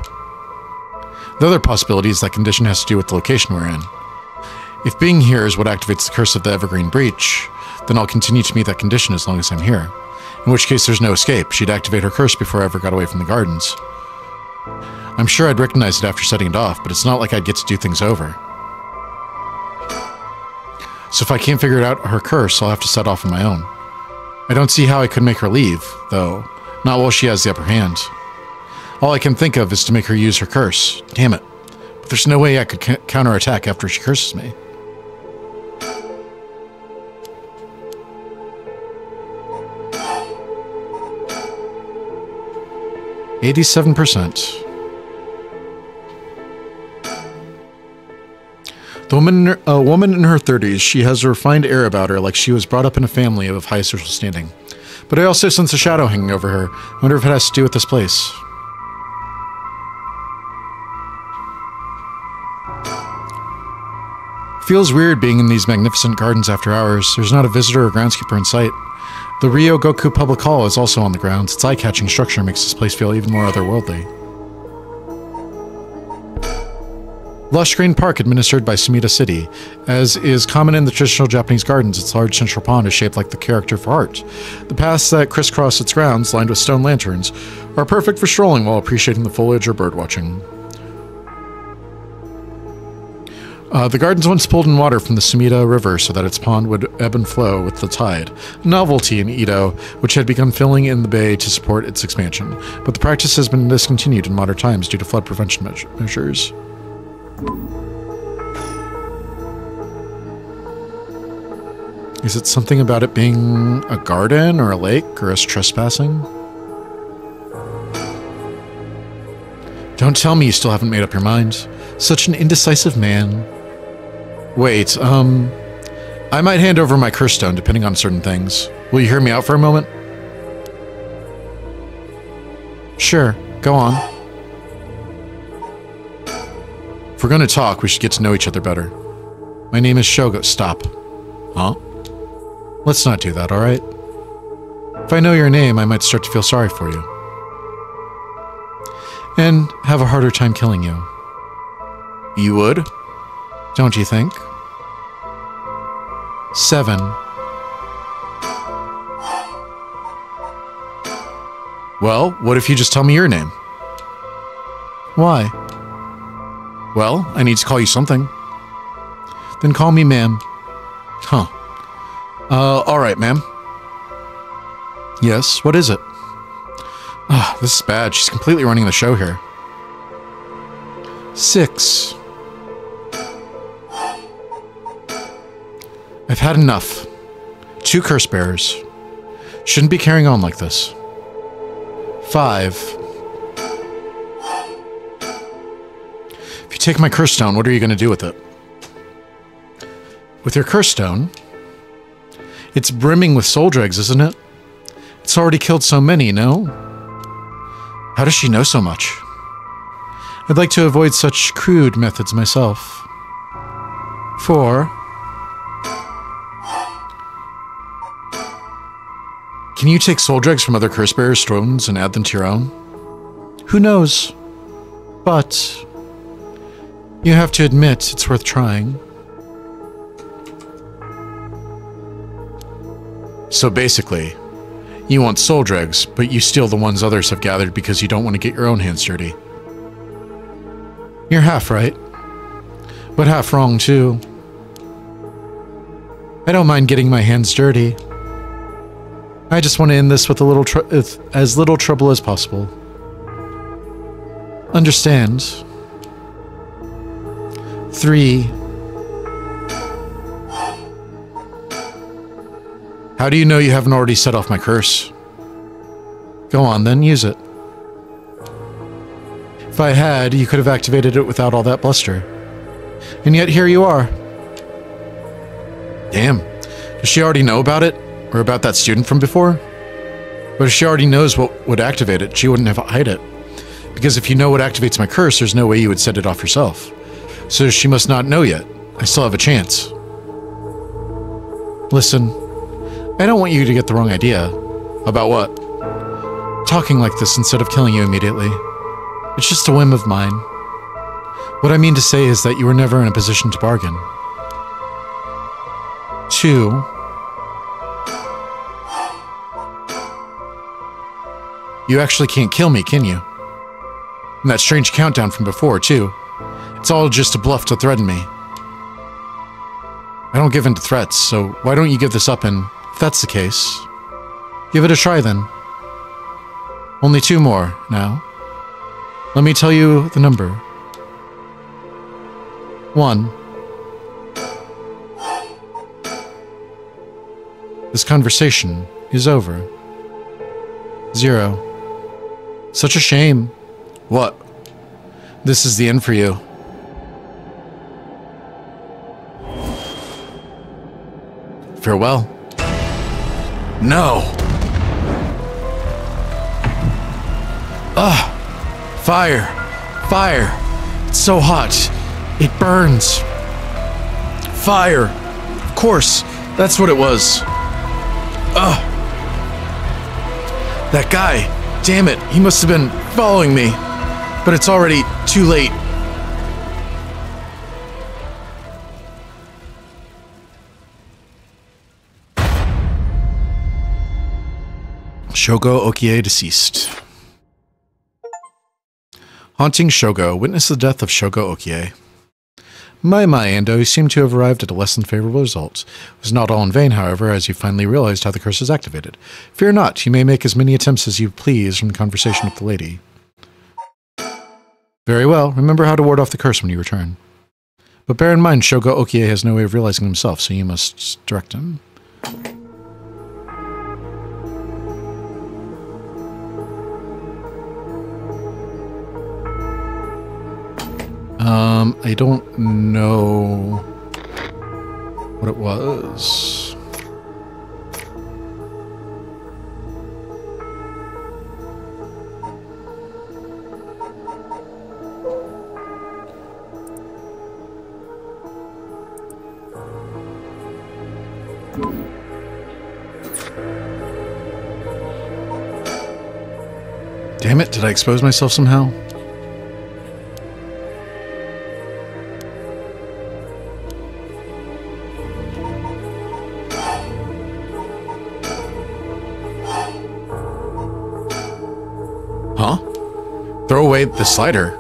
The other possibility is that condition has to do with the location we're in. If being here is what activates the curse of the Evergreen Beech, then I'll continue to meet that condition as long as I'm here. In which case, there's no escape. She'd activate her curse before I ever got away from the gardens. I'm sure I'd recognize it after setting it off, but it's not like I'd get to do things over. So if I can't figure out her curse, I'll have to set off on my own. I don't see how I could make her leave, though. Not while she has the upper hand. All I can think of is to make her use her curse. Damn it. But there's no way I could counterattack after she curses me. Eighty-seven percent. The woman, a woman in her 30s, she has a refined air about her, like she was brought up in a family of high social standing. But I also sense a shadow hanging over her. I wonder if it has to do with this place. Feels weird being in these magnificent gardens after hours. There's not a visitor or groundskeeper in sight. The Ryogoku Public Hall is also on the grounds. Its eye-catching structure makes this place feel even more otherworldly. Lush Green Park administered by Sumida City. As is common in the traditional Japanese gardens, its large central pond is shaped like the character for art. The paths that crisscross its grounds, lined with stone lanterns, are perfect for strolling while appreciating the foliage or birdwatching. Uh, the gardens once pulled in water from the Sumida River so that its pond would ebb and flow with the tide. A novelty in Edo, which had begun filling in the bay to support its expansion, but the practice has been discontinued in modern times due to flood prevention me measures. Is it something about it being a garden or a lake or us trespassing? Don't tell me you still haven't made up your mind. Such an indecisive man. Wait, um... I might hand over my curse stone depending on certain things. Will you hear me out for a moment? Sure, go on. If we're gonna talk, we should get to know each other better. My name is Shogo. Stop. Huh? Let's not do that, alright? If I know your name, I might start to feel sorry for you. And have a harder time killing you. You would? Don't you think? Seven. Well, what if you just tell me your name? Why? Well, I need to call you something. Then call me ma'am. Huh. Uh, alright, ma'am. Yes, what is it? Ah, this is bad. She's completely running the show here. Six. I've had enough. Two curse bearers. Shouldn't be carrying on like this. Five. If you take my curse stone, what are you going to do with it? With your curse stone, it's brimming with soul dregs, isn't it? It's already killed so many, no? How does she know so much? I'd like to avoid such crude methods myself. 4. Can you take soul dregs from other curse bearers' stones and add them to your own? Who knows? But you have to admit it's worth trying. So basically, you want soul dregs, but you steal the ones others have gathered because you don't want to get your own hands dirty. You're half right, but half wrong too. I don't mind getting my hands dirty. I just want to end this with a little with as little trouble as possible. Understand. Three. How do you know you haven't already set off my curse? Go on then, use it. If I had, you could have activated it without all that bluster. And yet here you are. Damn. Does she already know about it? Or about that student from before? But if she already knows what would activate it, she wouldn't have hide it. Because if you know what activates my curse, there's no way you would set it off yourself. So she must not know yet. I still have a chance. Listen, I don't want you to get the wrong idea. About what? Talking like this instead of killing you immediately. It's just a whim of mine. What I mean to say is that you were never in a position to bargain. Two, You actually can't kill me, can you? And that strange countdown from before, too. It's all just a bluff to threaten me. I don't give in to threats, so why don't you give this up and, if that's the case, give it a try then. Only two more, now. Let me tell you the number. One. This conversation is over. Zero. Such a shame. What? This is the end for you. Farewell. No! Ah! Fire! Fire! It's so hot. It burns. Fire! Of course, that's what it was. Ugh! That guy, Damn it, he must have been following me. But it's already too late. Shogo Okiie deceased. Haunting Shogo, witness the death of Shogo Okiie. My, my, Ando, you seem to have arrived at a less than favorable result. It was not all in vain, however, as you finally realized how the curse is activated. Fear not, you may make as many attempts as you please from the conversation with the lady. Very well, remember how to ward off the curse when you return. But bear in mind, Shogo Okiie has no way of realizing himself, so you must direct him. Um, I don't know what it was. Damn it, did I expose myself somehow? The slider.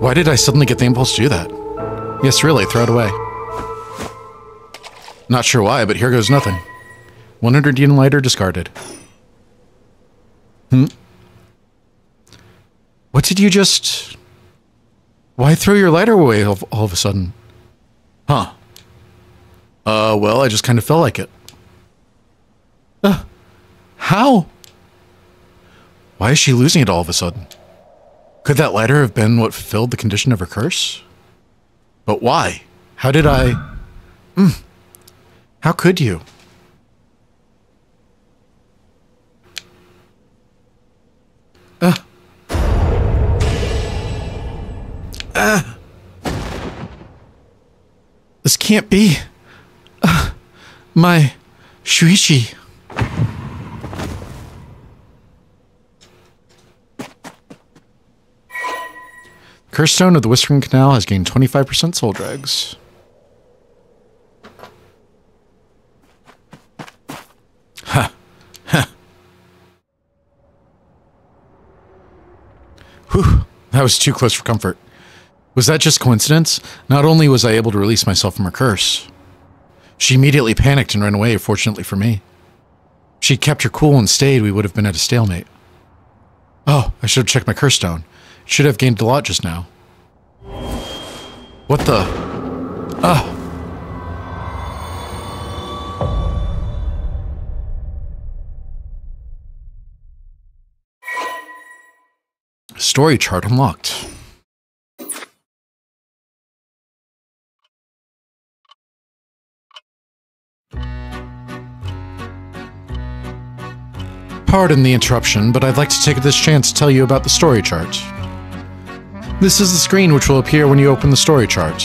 Why did I suddenly get the impulse to do that? Yes, really, throw it away. Not sure why, but here goes nothing. 100 yen lighter discarded. Hmm? What did you just... Why throw your lighter away all, all of a sudden? Huh. Uh, well, I just kind of felt like it. Uh, how? Why is she losing it all of a sudden? Could that lighter have been what fulfilled the condition of her curse? But why? How did I... Mm. How could you? Ah. Ah. This can't be. Uh, my Shuichi. Curse Stone of the Whispering Canal has gained 25% soul dregs. Ha. Ha. Whew. That was too close for comfort. Was that just coincidence? Not only was I able to release myself from her curse, she immediately panicked and ran away, fortunately for me. If she'd kept her cool and stayed, we would have been at a stalemate. Oh, I should have checked my curse stone. Should have gained a lot just now. What the? Ah. Story chart unlocked. Pardon the interruption, but I'd like to take this chance to tell you about the story chart. This is the screen which will appear when you open the story chart.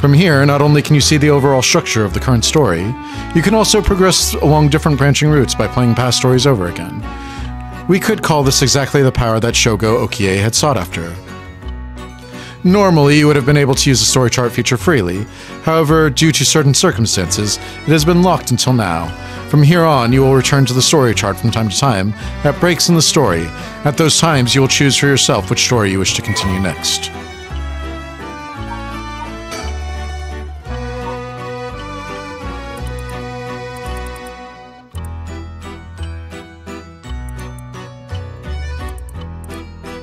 From here, not only can you see the overall structure of the current story, you can also progress along different branching routes by playing past stories over again. We could call this exactly the power that Shogo Okiie had sought after. Normally, you would have been able to use the story chart feature freely. However, due to certain circumstances, it has been locked until now. From here on, you will return to the story chart from time to time at breaks in the story. At those times, you will choose for yourself which story you wish to continue next.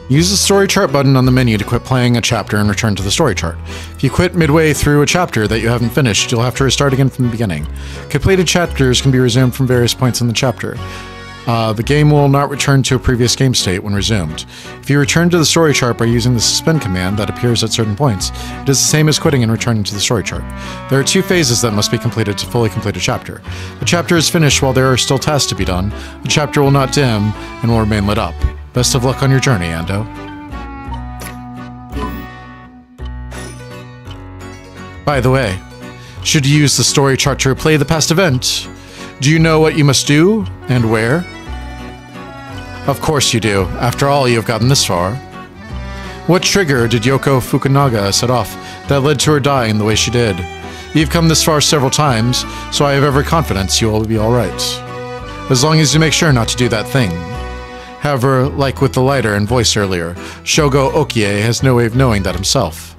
Use the story chart button on the menu to quit playing a chapter and return to the story chart. If you quit midway through a chapter that you haven't finished, you'll have to restart again from the beginning. Completed chapters can be resumed from various points in the chapter. Uh, the game will not return to a previous game state when resumed. If you return to the story chart by using the suspend command that appears at certain points, it is the same as quitting and returning to the story chart. There are two phases that must be completed to fully complete a chapter. A chapter is finished while there are still tasks to be done. The chapter will not dim and will remain lit up. Best of luck on your journey, Ando. By the way, should you use the story chart to replay the past event, do you know what you must do and where? Of course you do. After all, you have gotten this far. What trigger did Yoko Fukunaga set off that led to her dying the way she did? You've come this far several times, so I have every confidence you will be alright. As long as you make sure not to do that thing. However, like with the lighter and voice earlier, Shogo Okiie has no way of knowing that himself.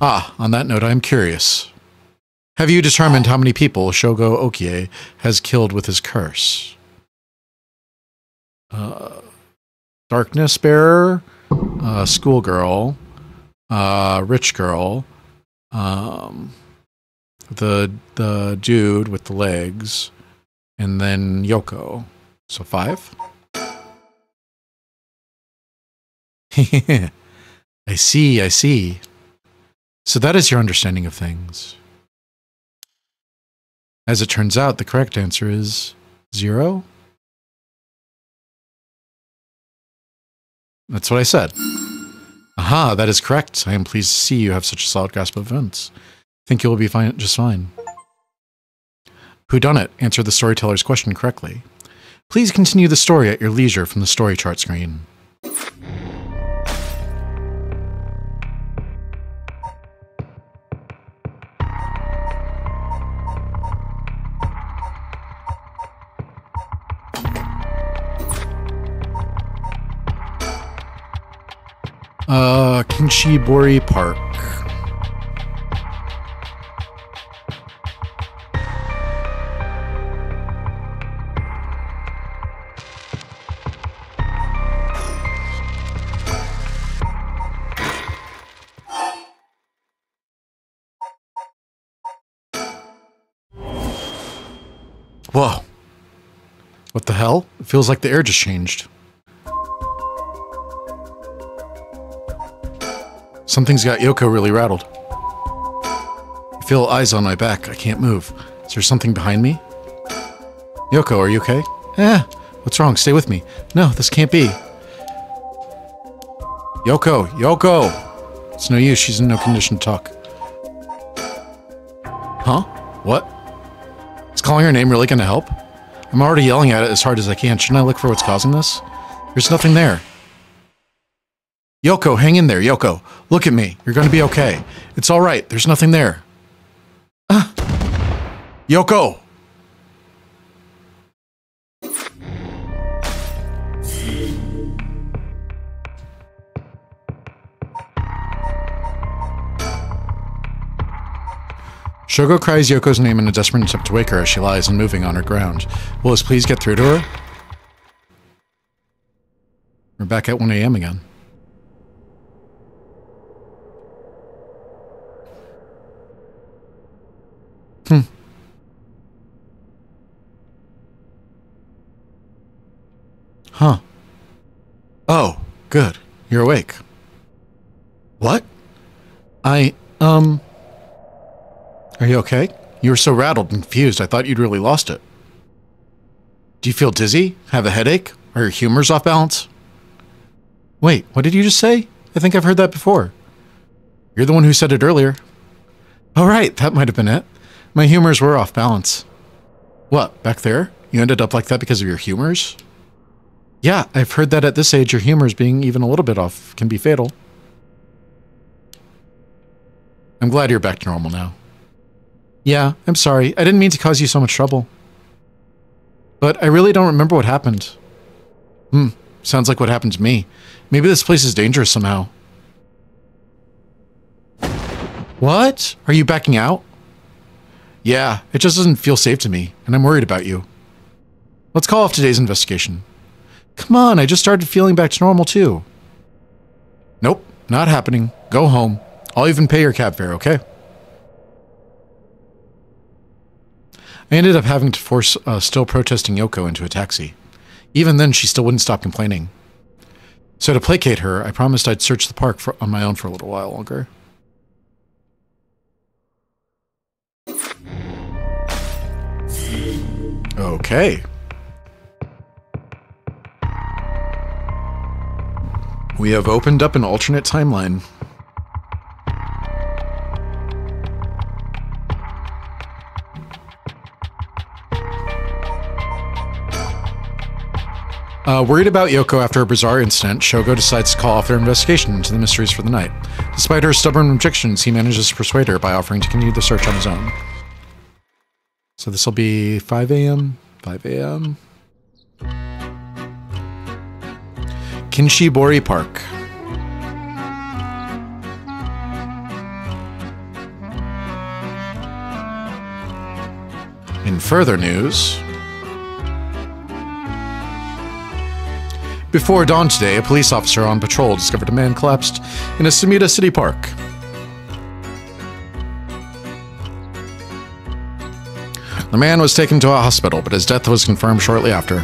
Ah, on that note, I am curious. Have you determined how many people Shogo Okiie has killed with his curse? Uh, darkness Bearer, uh, Schoolgirl, uh, Rich Girl, um, the the dude with the legs, and then Yoko. So five? I see, I see. So that is your understanding of things. As it turns out, the correct answer is zero. That's what I said. Aha, that is correct. I am pleased to see you have such a solid grasp of events. I think you will be fine, just fine. Who done it? Answered the storyteller's question correctly. Please continue the story at your leisure from the story chart screen. Kinshibori Park. Whoa. What the hell? It feels like the air just changed. Something's got Yoko really rattled. I feel eyes on my back. I can't move. Is there something behind me? Yoko, are you okay? Eh, what's wrong? Stay with me. No, this can't be. Yoko, Yoko! It's no use. She's in no condition to talk. Huh? What? Is calling her name really going to help? I'm already yelling at it as hard as I can. Shouldn't I look for what's causing this? There's nothing there. Yoko, hang in there, Yoko. Look at me. You're going to be okay. It's all right. There's nothing there. Ah. Yoko! Shogo cries Yoko's name in a desperate attempt to wake her as she lies unmoving on her ground. Will this please get through to her? We're back at 1 a.m. again. Hmm. Huh. Oh, good. You're awake. What? I, um... Are you okay? You were so rattled and confused, I thought you'd really lost it. Do you feel dizzy? Have a headache? Are your humors off balance? Wait, what did you just say? I think I've heard that before. You're the one who said it earlier. All right, that might have been it. My humors were off balance. What, back there? You ended up like that because of your humors? Yeah, I've heard that at this age your humors being even a little bit off can be fatal. I'm glad you're back to normal now. Yeah, I'm sorry. I didn't mean to cause you so much trouble. But I really don't remember what happened. Hmm, sounds like what happened to me. Maybe this place is dangerous somehow. What? Are you backing out? Yeah, it just doesn't feel safe to me, and I'm worried about you. Let's call off today's investigation. Come on, I just started feeling back to normal too. Nope, not happening. Go home. I'll even pay your cab fare, okay? I ended up having to force uh, still protesting Yoko into a taxi. Even then, she still wouldn't stop complaining. So to placate her, I promised I'd search the park for, on my own for a little while longer. Okay. We have opened up an alternate timeline. Uh, worried about Yoko after a bizarre incident, Shogo decides to call off their investigation into the mysteries for the night. Despite her stubborn objections, he manages to persuade her by offering to continue the search on his own. So this will be 5 a.m., 5 a.m. Kinshibori Park. In further news, Before dawn today, a police officer on patrol discovered a man collapsed in a Sumida City Park. The man was taken to a hospital, but his death was confirmed shortly after.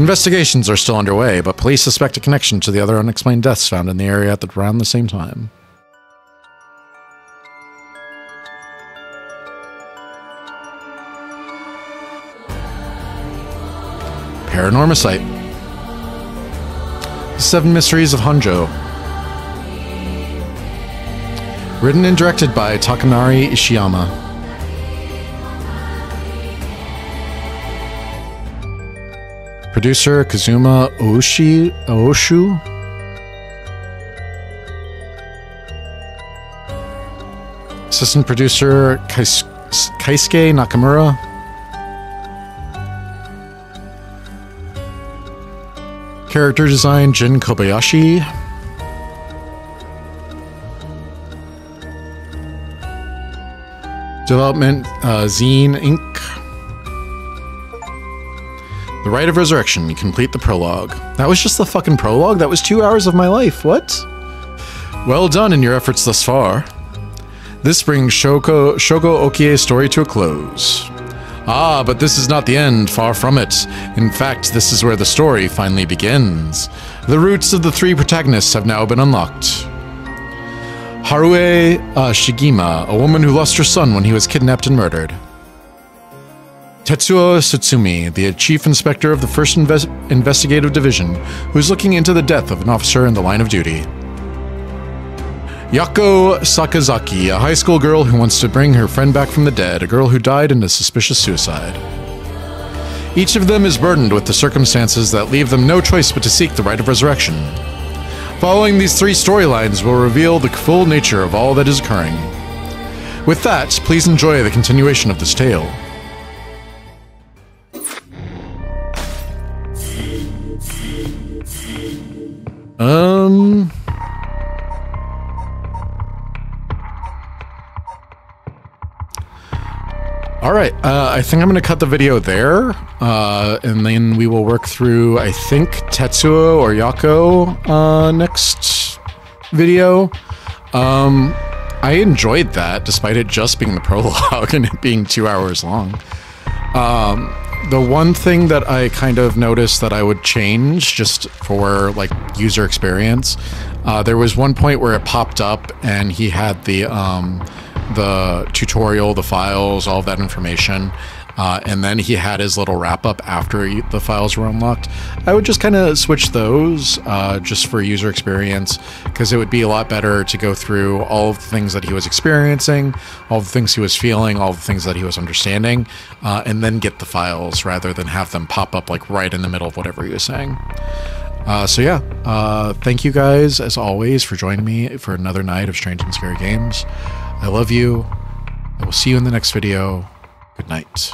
Investigations are still underway, but police suspect a connection to the other unexplained deaths found in the area at around the same time. The Seven Mysteries of Honjo. Written and directed by Takanori Ishiyama. Producer Kazuma Oshi Oshu. Assistant producer Kaisuke Nakamura. Character design Jin Kobayashi. Development uh, xeen Inc. The Rite of Resurrection. Complete the prologue. That was just the fucking prologue? That was two hours of my life. What? Well done in your efforts thus far. This brings Shoko, Shogo Okiie's story to a close. Ah, but this is not the end, far from it. In fact, this is where the story finally begins. The roots of the three protagonists have now been unlocked. Harue uh, Shigima, a woman who lost her son when he was kidnapped and murdered. Tetsuo Tsutsumi, the chief inspector of the 1st Inve Investigative Division, who is looking into the death of an officer in the line of duty. Yakko Sakazaki, a high school girl who wants to bring her friend back from the dead, a girl who died in a suspicious suicide. Each of them is burdened with the circumstances that leave them no choice but to seek the rite of resurrection. Following these three storylines will reveal the full nature of all that is occurring. With that, please enjoy the continuation of this tale. Um. All right, uh, I think I'm going to cut the video there, uh, and then we will work through, I think, Tetsuo or Yakko uh, next video. Um, I enjoyed that, despite it just being the prologue and it being two hours long. Um, the one thing that I kind of noticed that I would change just for like user experience, uh, there was one point where it popped up and he had the um, the tutorial, the files, all of that information. Uh, and then he had his little wrap up after the files were unlocked. I would just kind of switch those uh, just for user experience because it would be a lot better to go through all of the things that he was experiencing, all the things he was feeling, all the things that he was understanding, uh, and then get the files rather than have them pop up like right in the middle of whatever he was saying. Uh, so yeah, uh, thank you guys as always for joining me for another night of Strange and Scary Games. I love you. I will see you in the next video. Good night.